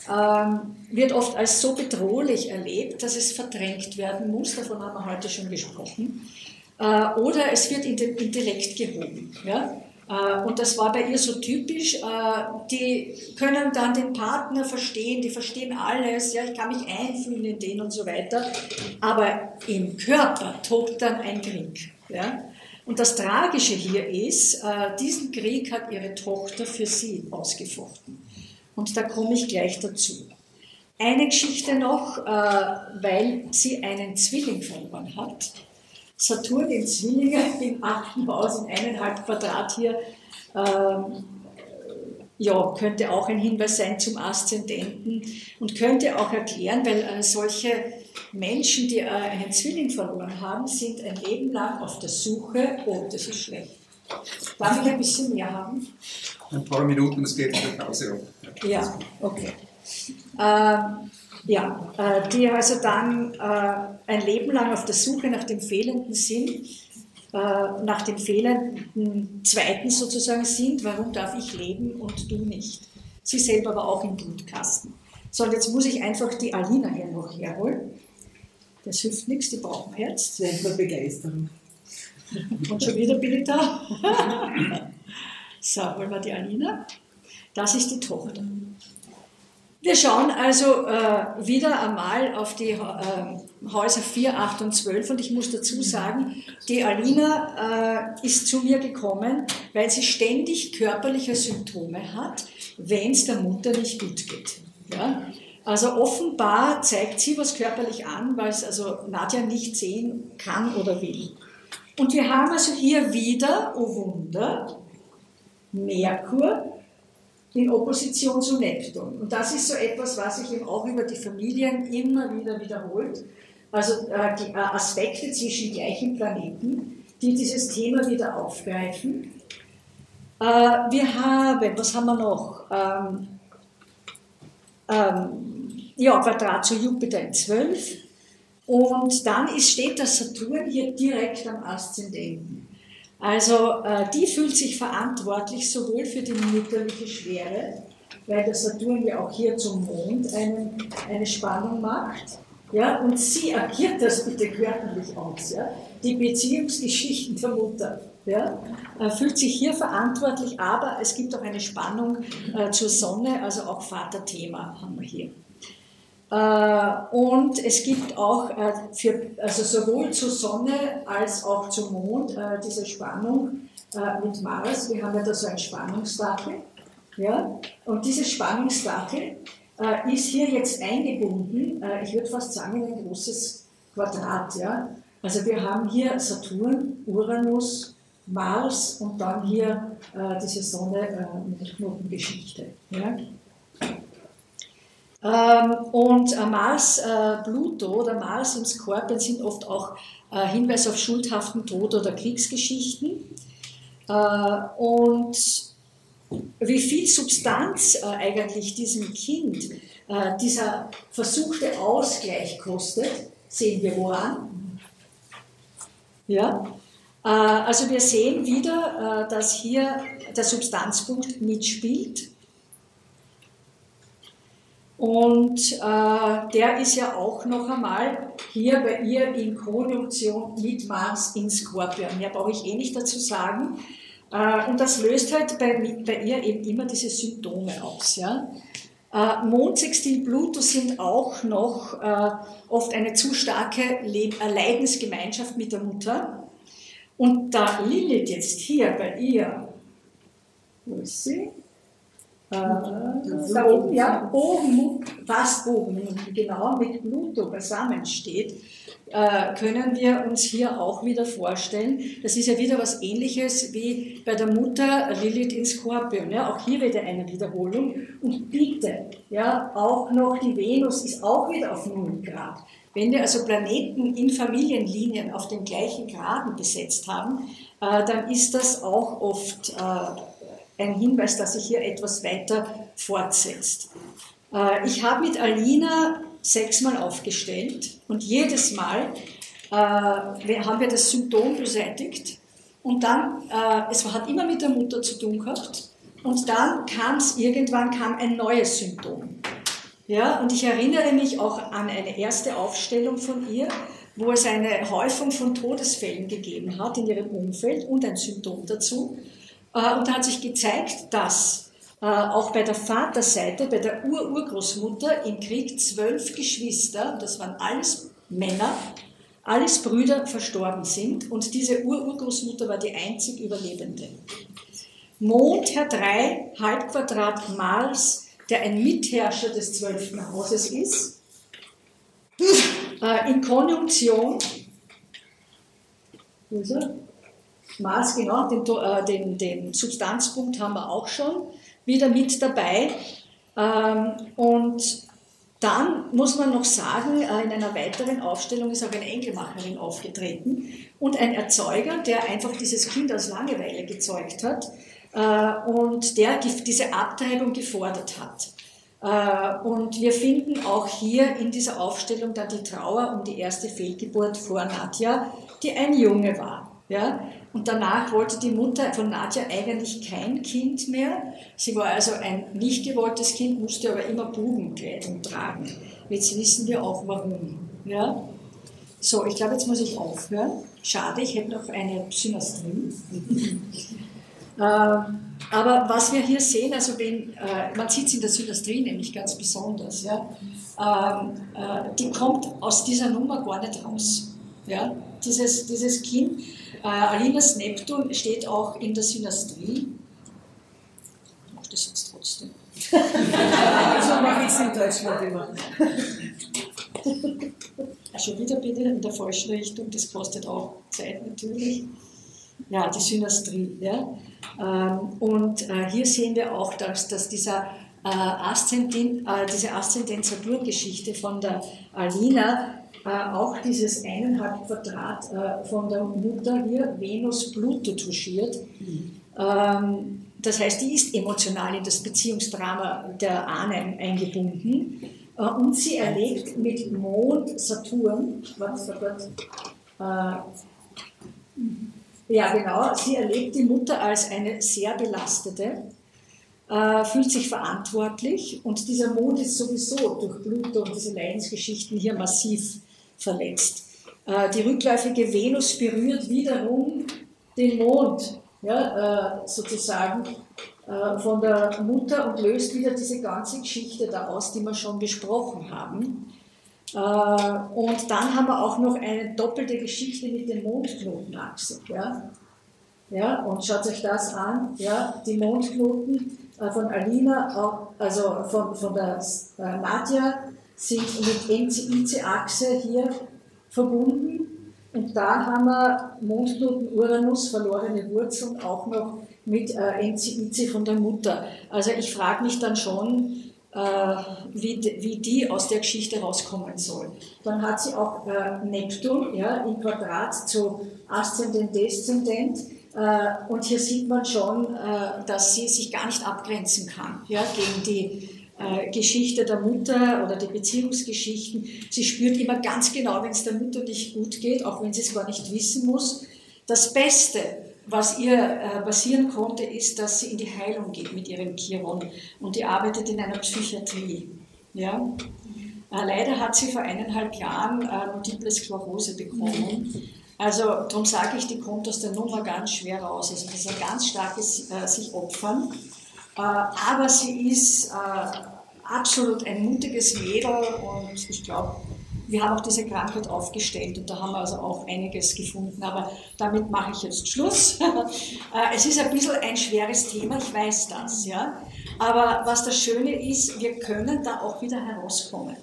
ähm, wird oft als so bedrohlich erlebt, dass es verdrängt werden muss. Davon haben wir heute schon gesprochen. Oder es wird in den Intellekt gehoben. Äh, und das war bei ihr so typisch. Äh, die können dann den Partner verstehen, die verstehen alles, ja, ich kann mich einfühlen in den und so weiter. Aber im Körper tobt dann ein Krieg. Ja. Und das Tragische hier ist, äh, diesen Krieg hat ihre Tochter für sie ausgefochten. Und da komme ich gleich dazu. Eine Geschichte noch, weil sie einen Zwilling verloren hat. Saturn in Zwillinge [laughs] im achten Haus in eineinhalb Quadrat hier. Ähm, ja, könnte auch ein Hinweis sein zum Aszendenten und könnte auch erklären, weil äh, solche Menschen, die äh, einen Zwilling verloren haben, sind ein Leben lang auf der Suche, oh, das ist schlecht. Darf ich ein bisschen mehr haben? Ein paar Minuten, es geht in der Pause. Ja, okay. Ähm, ja, äh, die also dann äh, ein Leben lang auf der Suche nach dem fehlenden Sinn, äh, nach dem fehlenden Zweiten sozusagen sind, warum darf ich leben und du nicht? Sie selber war auch im Blutkasten. So, und jetzt muss ich einfach die Alina hier noch herholen. Das hilft nichts, die brauchen Herz. Selber Begeisterung. Und schon wieder bin ich da. so, holen wir die Alina. Das ist die Tochter. Wir schauen also äh, wieder einmal auf die äh, Häuser 4, 8 und 12 und ich muss dazu sagen, die Alina äh, ist zu mir gekommen, weil sie ständig körperliche Symptome hat, wenn es der Mutter nicht gut geht. Ja? Also offenbar zeigt sie was körperlich an, weil es also Nadja nicht sehen kann oder will. Und wir haben also hier wieder, oh Wunder, Merkur, in Opposition zu Neptun. Und das ist so etwas, was sich eben auch über die Familien immer wieder wiederholt. Also äh, die äh, Aspekte zwischen gleichen Planeten, die dieses Thema wieder aufgreifen. Äh, wir haben, was haben wir noch? Ähm, ähm, ja, Quadrat zu Jupiter in 12. Und dann ist, steht der Saturn hier direkt am Aszendenten. Also äh, die fühlt sich verantwortlich sowohl für die mütterliche Schwere, weil der Saturn ja auch hier zum Mond eine, eine Spannung macht. Ja, und sie agiert das bitte körperlich aus. Ja? Die Beziehungsgeschichten der Mutter ja, äh, fühlt sich hier verantwortlich, aber es gibt auch eine Spannung äh, zur Sonne, also auch Vaterthema haben wir hier. Äh, und es gibt auch äh, für, also sowohl zur Sonne als auch zum Mond äh, diese Spannung mit Mars. Wir haben ja da so ein Spannungsstachel. Ja? Und dieses Spannungsstachel ist hier jetzt eingebunden, ich würde fast sagen, in ein großes Quadrat. Ja? Also wir haben hier Saturn, Uranus, Mars und dann hier diese Sonne mit Knotengeschichte. Ja? Ähm, und äh, Mars, äh, Pluto oder Mars im Skorpion sind oft auch äh, Hinweise auf schuldhaften Tod oder Kriegsgeschichten. Und wie viel Substanz eigentlich diesem Kind dieser versuchte Ausgleich kostet, sehen wir woran. Ja? Also wir sehen wieder, dass hier der Substanzpunkt mitspielt. Und äh, der ist ja auch noch einmal hier bei ihr in Konjunktion mit Mars in Skorpion. Mehr brauche ich eh nicht dazu sagen. Äh, und das löst halt bei, bei, ihr eben immer diese Symptome aus. Ja? Äh, Mondsextil Pluto sind auch noch äh, oft eine zu starke Le äh, Leidensgemeinschaft mit der Mutter. Und da Lilith jetzt hier bei ihr, wo ist sie? äh, da oben, ja, Bogen, was Bogen genau mit Pluto beisammen steht, äh, können wir uns hier auch wieder vorstellen. Das ist ja wieder was ähnliches wie bei der Mutter Lilith in Skorpion. Ja? Auch hier wieder eine Wiederholung. Und bitte, ja, auch noch die Venus ist auch wieder auf 0 Grad. Wenn wir also Planeten in Familienlinien auf den gleichen Graden besetzt haben, äh, dann ist das auch oft äh, ein Hinweis, dass sich hier etwas weiter fortsetzt. Äh, ich habe mit Alina sechsmal aufgestellt und jedes Mal haben wir das Symptom beseitigt und dann, es hat immer mit der Mutter zu tun gehabt und dann kam es, irgendwann kam ein neues Symptom. Ja, und ich erinnere mich auch an eine erste Aufstellung von ihr, wo es eine Häufung von Todesfällen gegeben hat in ihrem Umfeld und ein Symptom dazu. Äh, und da hat sich gezeigt, dass äh, auch bei der Vaterseite, bei der Ur-Urgroßmutter im Krieg zwölf Geschwister, das waren alles Männer, alles Brüder verstorben sind und diese Ur-Urgroßmutter war die einzig Überlebende. Mond, Herr 3, Halbquadrat Mars, der ein Mitherrscher des zwölften Hauses ist, äh, in Konjunktion, er? Mars, genau, den, äh, den, den Substanzpunkt haben wir auch schon wieder mit dabei. Ähm, und dann muss man noch sagen, äh, in einer weiteren Aufstellung ist auch eine Engelmacherin aufgetreten und ein Erzeuger, der einfach dieses Kind aus Langeweile gezeugt hat und der diese Abtreibung gefordert hat. Äh, und wir finden auch hier in dieser Aufstellung dann die Trauer um die erste Fehlgeburt vor Nadja, die ein Junge war. Ja? Und danach wollte die Mutter von Nadja eigentlich kein Kind mehr. Sie war also ein nicht gewolltes Kind, musste aber immer Bubenkleidung tragen. Jetzt wissen wir auch warum. Ja? So, ich glaube, jetzt muss ich aufhören. Schade, ich hätte noch eine Synastrie. Äh, aber was wir hier sehen, also wenn, äh, man sieht es in der Synastrie nämlich ganz besonders, ja? Ähm, äh, die kommt aus dieser Nummer gar nicht raus. Ja? Dieses, dieses Kind Alinas Neptun steht auch in der Synastrie. Ich mache das jetzt trotzdem. [laughs] so mache ich es in Deutschland immer. [laughs] Also wieder bitte in der falschen Richtung, das kostet auch Zeit natürlich. Ja, die Synastrie. Ja. Ähm, und äh, hier sehen wir auch, dass, dass dieser äh, Aszendent, äh, diese von der Alina äh, auch dieses eineinhalb Quadrat äh, von der Mutter hier, Venus Pluto touchiert. Mhm. Ähm, das heißt, die ist emotional in das Beziehungsdrama der Ahnen eingebunden. Äh, und sie erlebt mit Mond Saturn, was da dort, ja genau, sie erlebt die Mutter als eine sehr belastete, fühlt sich verantwortlich und dieser Mond ist sowieso durch Pluto und diese Leidensgeschichten hier massiv verletzt. Äh, die rückläufige Venus berührt wiederum den Mond, ja, äh, sozusagen äh, von der Mutter und löst wieder diese ganze Geschichte da aus, die wir schon besprochen haben. Und dann haben wir auch noch eine doppelte Geschichte mit den Mondknotenachse. Ja? Ja, und schaut euch das an, ja, die Mondknoten von Alina, also von, von der Nadja, sind mit NCIC-Achse hier verbunden. Und da haben wir Mondknoten Uranus, verlorene Wurzeln, auch noch mit äh, NCIC von der Mutter. Also ich frage mich dann schon, äh, wie, wie die aus der Geschichte rauskommen soll. Dann hat sie auch äh, Neptun ja, im Quadrat zu Aszendent, Deszendent. Äh, und hier sieht man schon, äh, dass sie sich gar nicht abgrenzen kann ja, gegen die äh, Geschichte der Mutter oder die Beziehungsgeschichten. Sie spürt immer ganz genau, wenn es der Mutter nicht gut geht, auch wenn sie es gar nicht wissen muss. Das Beste, was ihr äh, passieren konnte, ist, dass sie in die Heilung geht mit ihrem Chiron und die arbeitet in einer Psychiatrie. Ja? Äh, leider hat sie vor eineinhalb Jahren äh, Multiple Sklerose bekommen. Also darum sage ich, die kommt aus der Nummer ganz schwer raus. Also das ist ein ganz starkes äh, sich opfern. Äh, aber sie ist absolut ein mutiges Mädel und ich glaube, wir haben auch diese Krankheit aufgestellt und da haben wir also auch einiges gefunden. Aber damit mache ich jetzt Schluss. [laughs] Äh, es ist ein bisschen ein schweres Thema, ich weiß das. Ja? Aber was das Schöne ist, wir können da auch wieder herauskommen.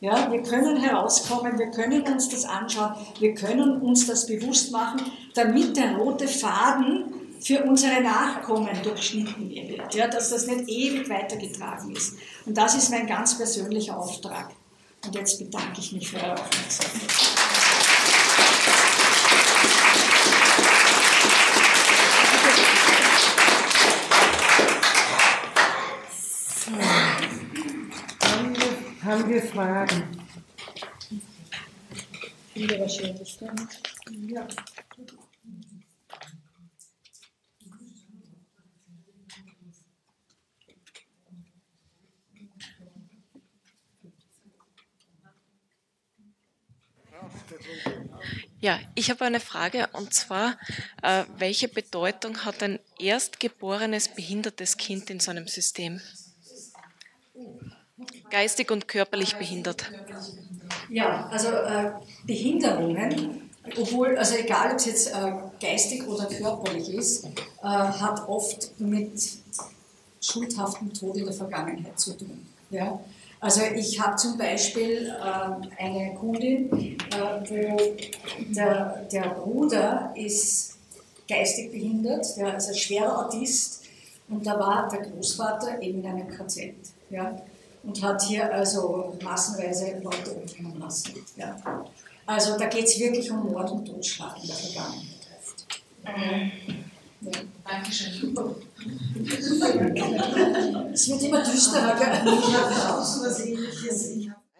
Ja, wir können herauskommen, wir können uns das anschauen, wir können uns das bewusst machen, damit der rote Faden für unsere Nachkommen durchschnitten wird, ja, dass das nicht ewig weitergetragen ist. Und das ist mein ganz persönlicher Auftrag. Und jetzt bedanke ich mich für eure Aufmerksamkeit. Haben wir Fragen? Ja. Ja, ich habe eine Frage und zwar, äh, welche Bedeutung hat ein erstgeborenes behindertes Kind in so einem System? Geistig und körperlich behindert. Ja, also äh, Behinderungen, obwohl, also egal ob es jetzt äh, geistig oder körperlich ist, äh, hat oft mit schuldhaftem Tod in der Vergangenheit zu tun. Ja? Also ich habe zum Beispiel äh, eine Kundin, äh, wo der, der Bruder ist geistig behindert, der ist ein schwerer Autist und da war der Großvater eben in einem KZ. Ja? und hat hier also massenweise Leute umbringen lassen. Ja. Also da geht es wirklich um Mord und Totschlag in der Vergangenheit. Ja. Dankeschön. [laughs] es wird immer düsterer.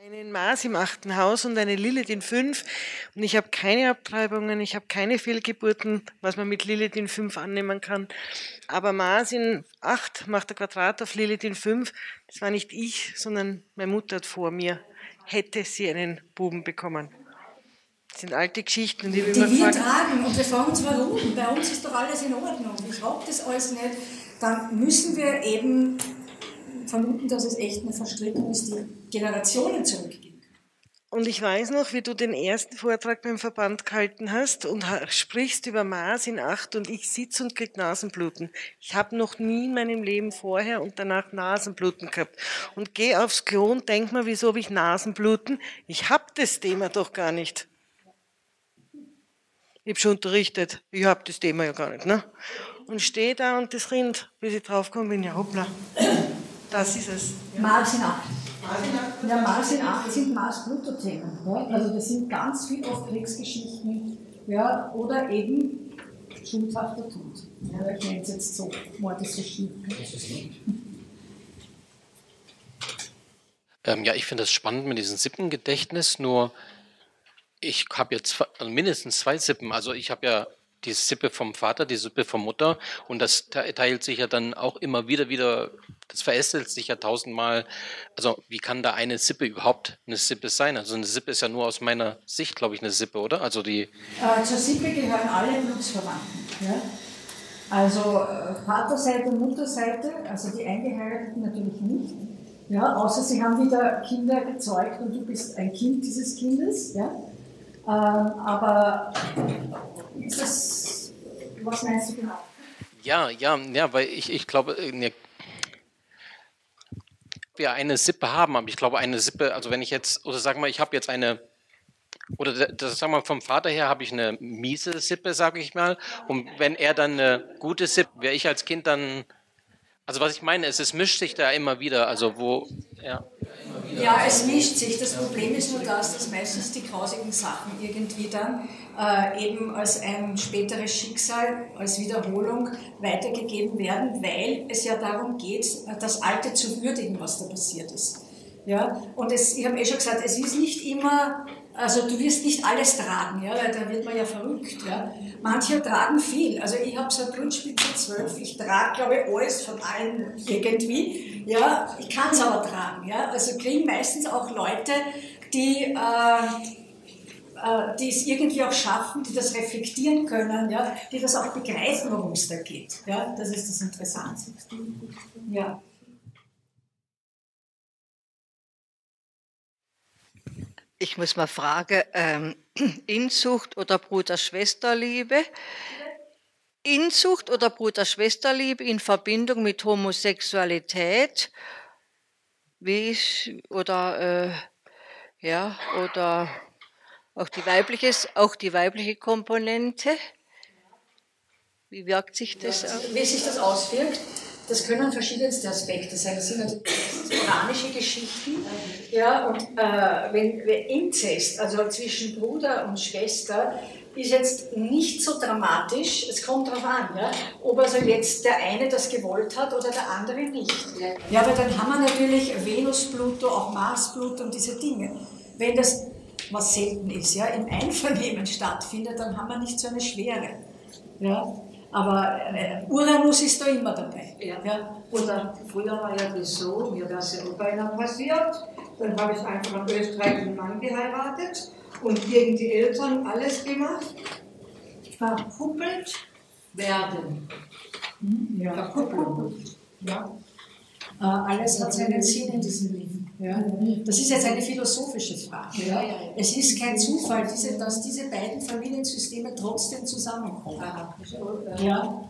Einen Mars im achten Haus und eine Lilith in fünf. Und ich habe keine Abtreibungen, ich habe keine Fehlgeburten, was man mit Lilith in fünf annehmen kann. Aber Mars in acht macht ein Quadrat auf Lilith in fünf. Das war nicht ich, sondern meine Mutter hat vor mir, hätte sie einen Buben bekommen. Das sind alte Geschichten. Die, die wir gefragt, tragen und wir fragen uns warum. Bei uns ist doch alles in Ordnung. Ich habe das alles nicht. Dann müssen wir eben vermuten, dass es echt eine Verstrickung ist, die Generationen zurückgeht. Und ich weiß noch, wie du den ersten Vortrag beim Verband gehalten hast und sprichst über Maß in Acht und ich sitze und krieg Nasenbluten. Ich habe noch nie in meinem Leben vorher und danach Nasenbluten gehabt. Und gehe aufs Klo und denk mir, wieso habe ich Nasenbluten? Ich habe das Thema doch gar nicht. Ich habe schon unterrichtet, ich habe das Thema ja gar nicht. Ne? Und stehe da und das Rind, bis ich draufkomme, bin ja hoppla. Das ist es. Mars in 8. Ja, Mars in 8 sind Mars-Pluto-Themen. Ja? Also das sind ganz viel oft Kriegsgeschichten ja? oder eben schuldhafter Tod. Ja, ich nenne es jetzt so, Mord ist so schief. [laughs] Ähm, ja, ich finde das spannend mit diesem Sippengedächtnis, nur ich habe jetzt also mindestens zwei Sippen. Also ich habe ja die Sippe vom Vater, die Sippe vom Mutter und das teilt sich ja dann auch immer wieder wieder, das verästelt sich ja tausendmal. Also wie kann da eine Sippe überhaupt eine Sippe sein? Also eine Sippe ist ja nur aus meiner Sicht, glaube ich, eine Sippe, oder? Also die äh, zur Sippe gehören alle Blutsverwandten. Ja? Also äh, Vaterseite Mutterseite, also die Eingeheirateten natürlich nicht. Ja, außer sie haben wieder Kinder gezeugt und du bist ein Kind dieses Kindes. Ja? Ähm, aber ist das, was meinst du genau? Ja, ja, ja, weil ich, ich glaube, äh, ne, wir eine Sippe haben, aber ich glaube, eine Sippe, also wenn ich jetzt, oder sag mal, ich habe jetzt eine, oder das, sag mal, vom Vater her habe ich eine miese Sippe, sage ich mal, und wenn er dann eine gute Sippe, wäre ich als Kind dann also was ich meine ist, es mischt sich da immer wieder, also wo, ja. Ja, es mischt sich. Das Problem ist nur das, dass meistens die grausigen Sachen irgendwie dann äh, eben als ein späteres Schicksal, als Wiederholung weitergegeben werden, weil es ja darum geht, das Alte zu würdigen, was da passiert ist. Ja? Und es, ich habe eh schon gesagt, es ist nicht immer also du wirst nicht alles tragen, ja, weil da wird man ja verrückt. Ja. Manche tragen viel. Also ich habe so eine Blutspitze 12, ich trage, glaube ich, alles von allen irgendwie. Ja, ich kann es aber tragen. Ja. Also kriegen meistens auch Leute, die, äh, äh, es irgendwie auch schaffen, die das reflektieren können, ja, die das auch begreifen, worum es da geht. Ja. Das ist das Interessante. Ja. Ich muss mal fragen, ähm, [clears throat] Inzucht oder Bruder-Schwester-Liebe? Inzucht oder Bruder-Schwester-Liebe in Verbindung mit Homosexualität, wie ich, oder äh, ja, oder auch die weibliche, auch die weibliche Komponente. Wie wirkt sich das aus? Wie sich das auswirkt, das können verschiedenste Aspekte sein. Das sind natürlich uranische Geschichten. Ja, und äh, wenn, wenn Inzest, also zwischen Bruder und Schwester, ist jetzt nicht so dramatisch. Es kommt darauf an, ja, ob also jetzt der eine das gewollt hat oder der andere nicht. Ja, aber dann haben wir natürlich Venus-Pluto, auch Mars-Pluto und diese Dinge. Wenn das, was selten ist, ja, im Einvernehmen stattfindet, dann haben wir nicht so eine Schwere. Ja. Aber äh, Uranus ist da immer dabei. Ja. ja. Oder früher war ja das so, mir wäre es ja auch beinahe passiert. Dann habe ich einfach einen österreichischen Mann geheiratet und gegen die Eltern alles gemacht. Verkuppelt werden. Hm? Ja. Verkuppelt. Ja. Äh, alles hat seinen Sinn in diesem Leben. Ja. Das ist jetzt eine philosophische Frage. Ja. Es ist kein Zufall, diese, dass diese beiden Familiensysteme trotzdem zusammenkommen. Ja.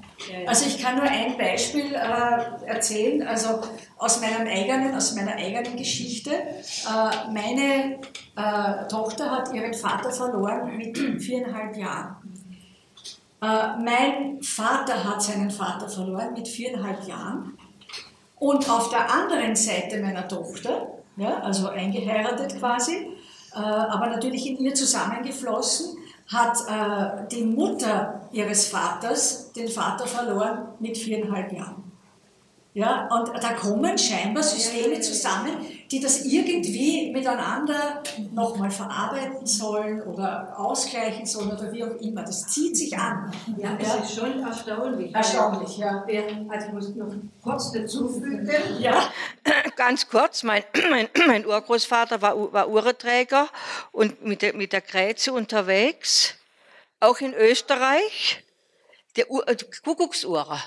Also ich kann nur ein Beispiel äh, erzählen, also aus, meinem eigenen, aus meiner eigenen Geschichte. Äh, meine äh, Tochter hat ihren Vater verloren mit viereinhalb Jahren. Äh, mein Vater hat seinen Vater verloren mit viereinhalb Jahren. Und auf der anderen Seite meiner Tochter ja, also eingeheiratet quasi, äh, aber natürlich in ihr zusammengeflossen, hat äh, die Mutter ihres Vaters den Vater verloren mit viereinhalb Jahren. Ja, und da kommen scheinbar Systeme zusammen, die das irgendwie miteinander nochmal verarbeiten sollen oder ausgleichen sollen oder wie auch immer. Das zieht sich an. Ja, das ja. ist schon erstaunlich. Erstaunlich, ja. Also ich muss noch kurz dazufügen. Ja, [clears throat] ganz kurz. Mein, [clears throat] mein, mein Urgroßvater war, war Uhrenträger und mit der, mit der Gräze unterwegs, auch in Österreich. Der äh, Kuckucksuhrer.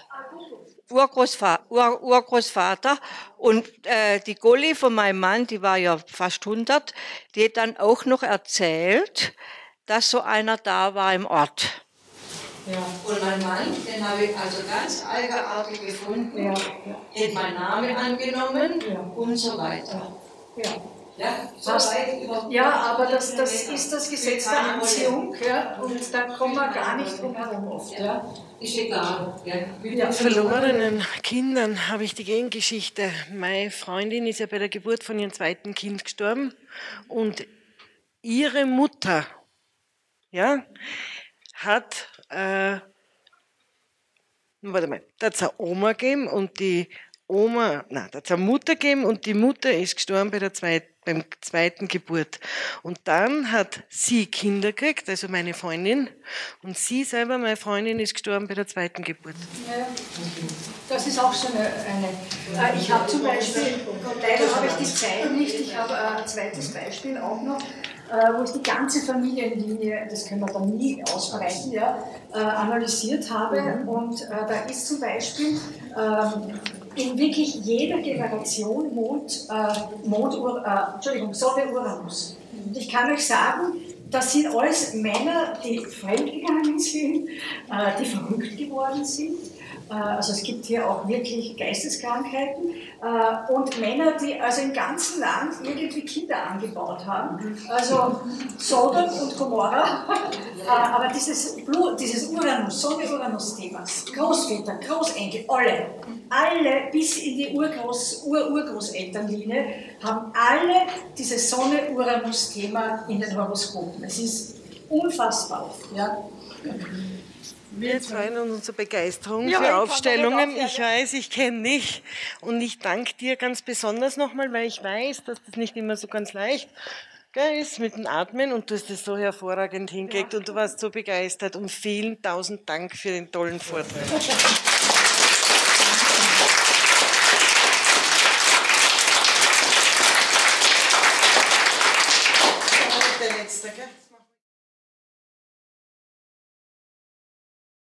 Urgroßvater, Ur, Urgroßvater und äh, die Golli von meinem Mann, die war ja fast 100, die hat dann auch noch erzählt, dass so einer da war im Ort. Ja. Und mein Mann, den habe ich also ganz eigenartig gefunden, ja. ja. hat meinen Namen angenommen ja. und so weiter. Ja. Ja, so ja, aber das, das ist das Gesetz der Anziehung, ja, und da kommen wir gar nicht drum herum oft. Ja. Ist egal. Ja. Verlorenen Kindern habe ich die Gegengeschichte. Meine Freundin ist ja bei der Geburt von ihrem zweiten Kind gestorben und ihre Mutter ja, hat, äh, warte mal, da hat es eine Oma gegeben und die Oma, nein, da hat es eine Mutter gegeben und die Mutter ist gestorben bei der zweiten beim zweiten Geburt. Und dann hat sie Kinder gekriegt, also meine Freundin, und sie selber, meine Freundin, ist gestorben bei der zweiten Geburt. Ja, das ist auch so eine. eine äh, ich habe zum Beispiel, leider habe ich die Zeit nicht, ich habe äh, ein zweites Beispiel auch noch, äh, wo ich die ganze Familienlinie, das können wir dann nie ausbreiten, ja, analysiert habe. Und da ist zum Beispiel ähm, in wirklich jeder Generation Mond, äh, Mond äh, Entschuldigung, Sonne Uranus. Und ich kann euch sagen, das sind alles Männer, die fremdgegangen sind, äh, die verrückt geworden sind, also es gibt hier auch wirklich Geisteskrankheiten äh, und Männer, die also im ganzen Land irgendwie Kinder angebaut haben. Also Sodom und Gomorra. [laughs] Äh, aber dieses, Blut, dieses Uranus, Sonne-Uranus-Thema, Großväter, Großenkel, alle, alle bis in die Urgroß, Ur-Urgroßelternlinie haben alle dieses Sonne-Uranus-Thema in den Horoskopen. Es ist unfassbar. Ja. Wir freuen uns unsere Begeisterung ja, für Aufstellungen. Ich weiß, ich kenne dich und ich danke dir ganz besonders nochmal, weil ich weiß, dass das nicht immer so ganz leicht ist mit dem Atmen und du hast das so hervorragend hingekriegt ja. und du warst so begeistert und vielen tausend Dank für den tollen Vortrag.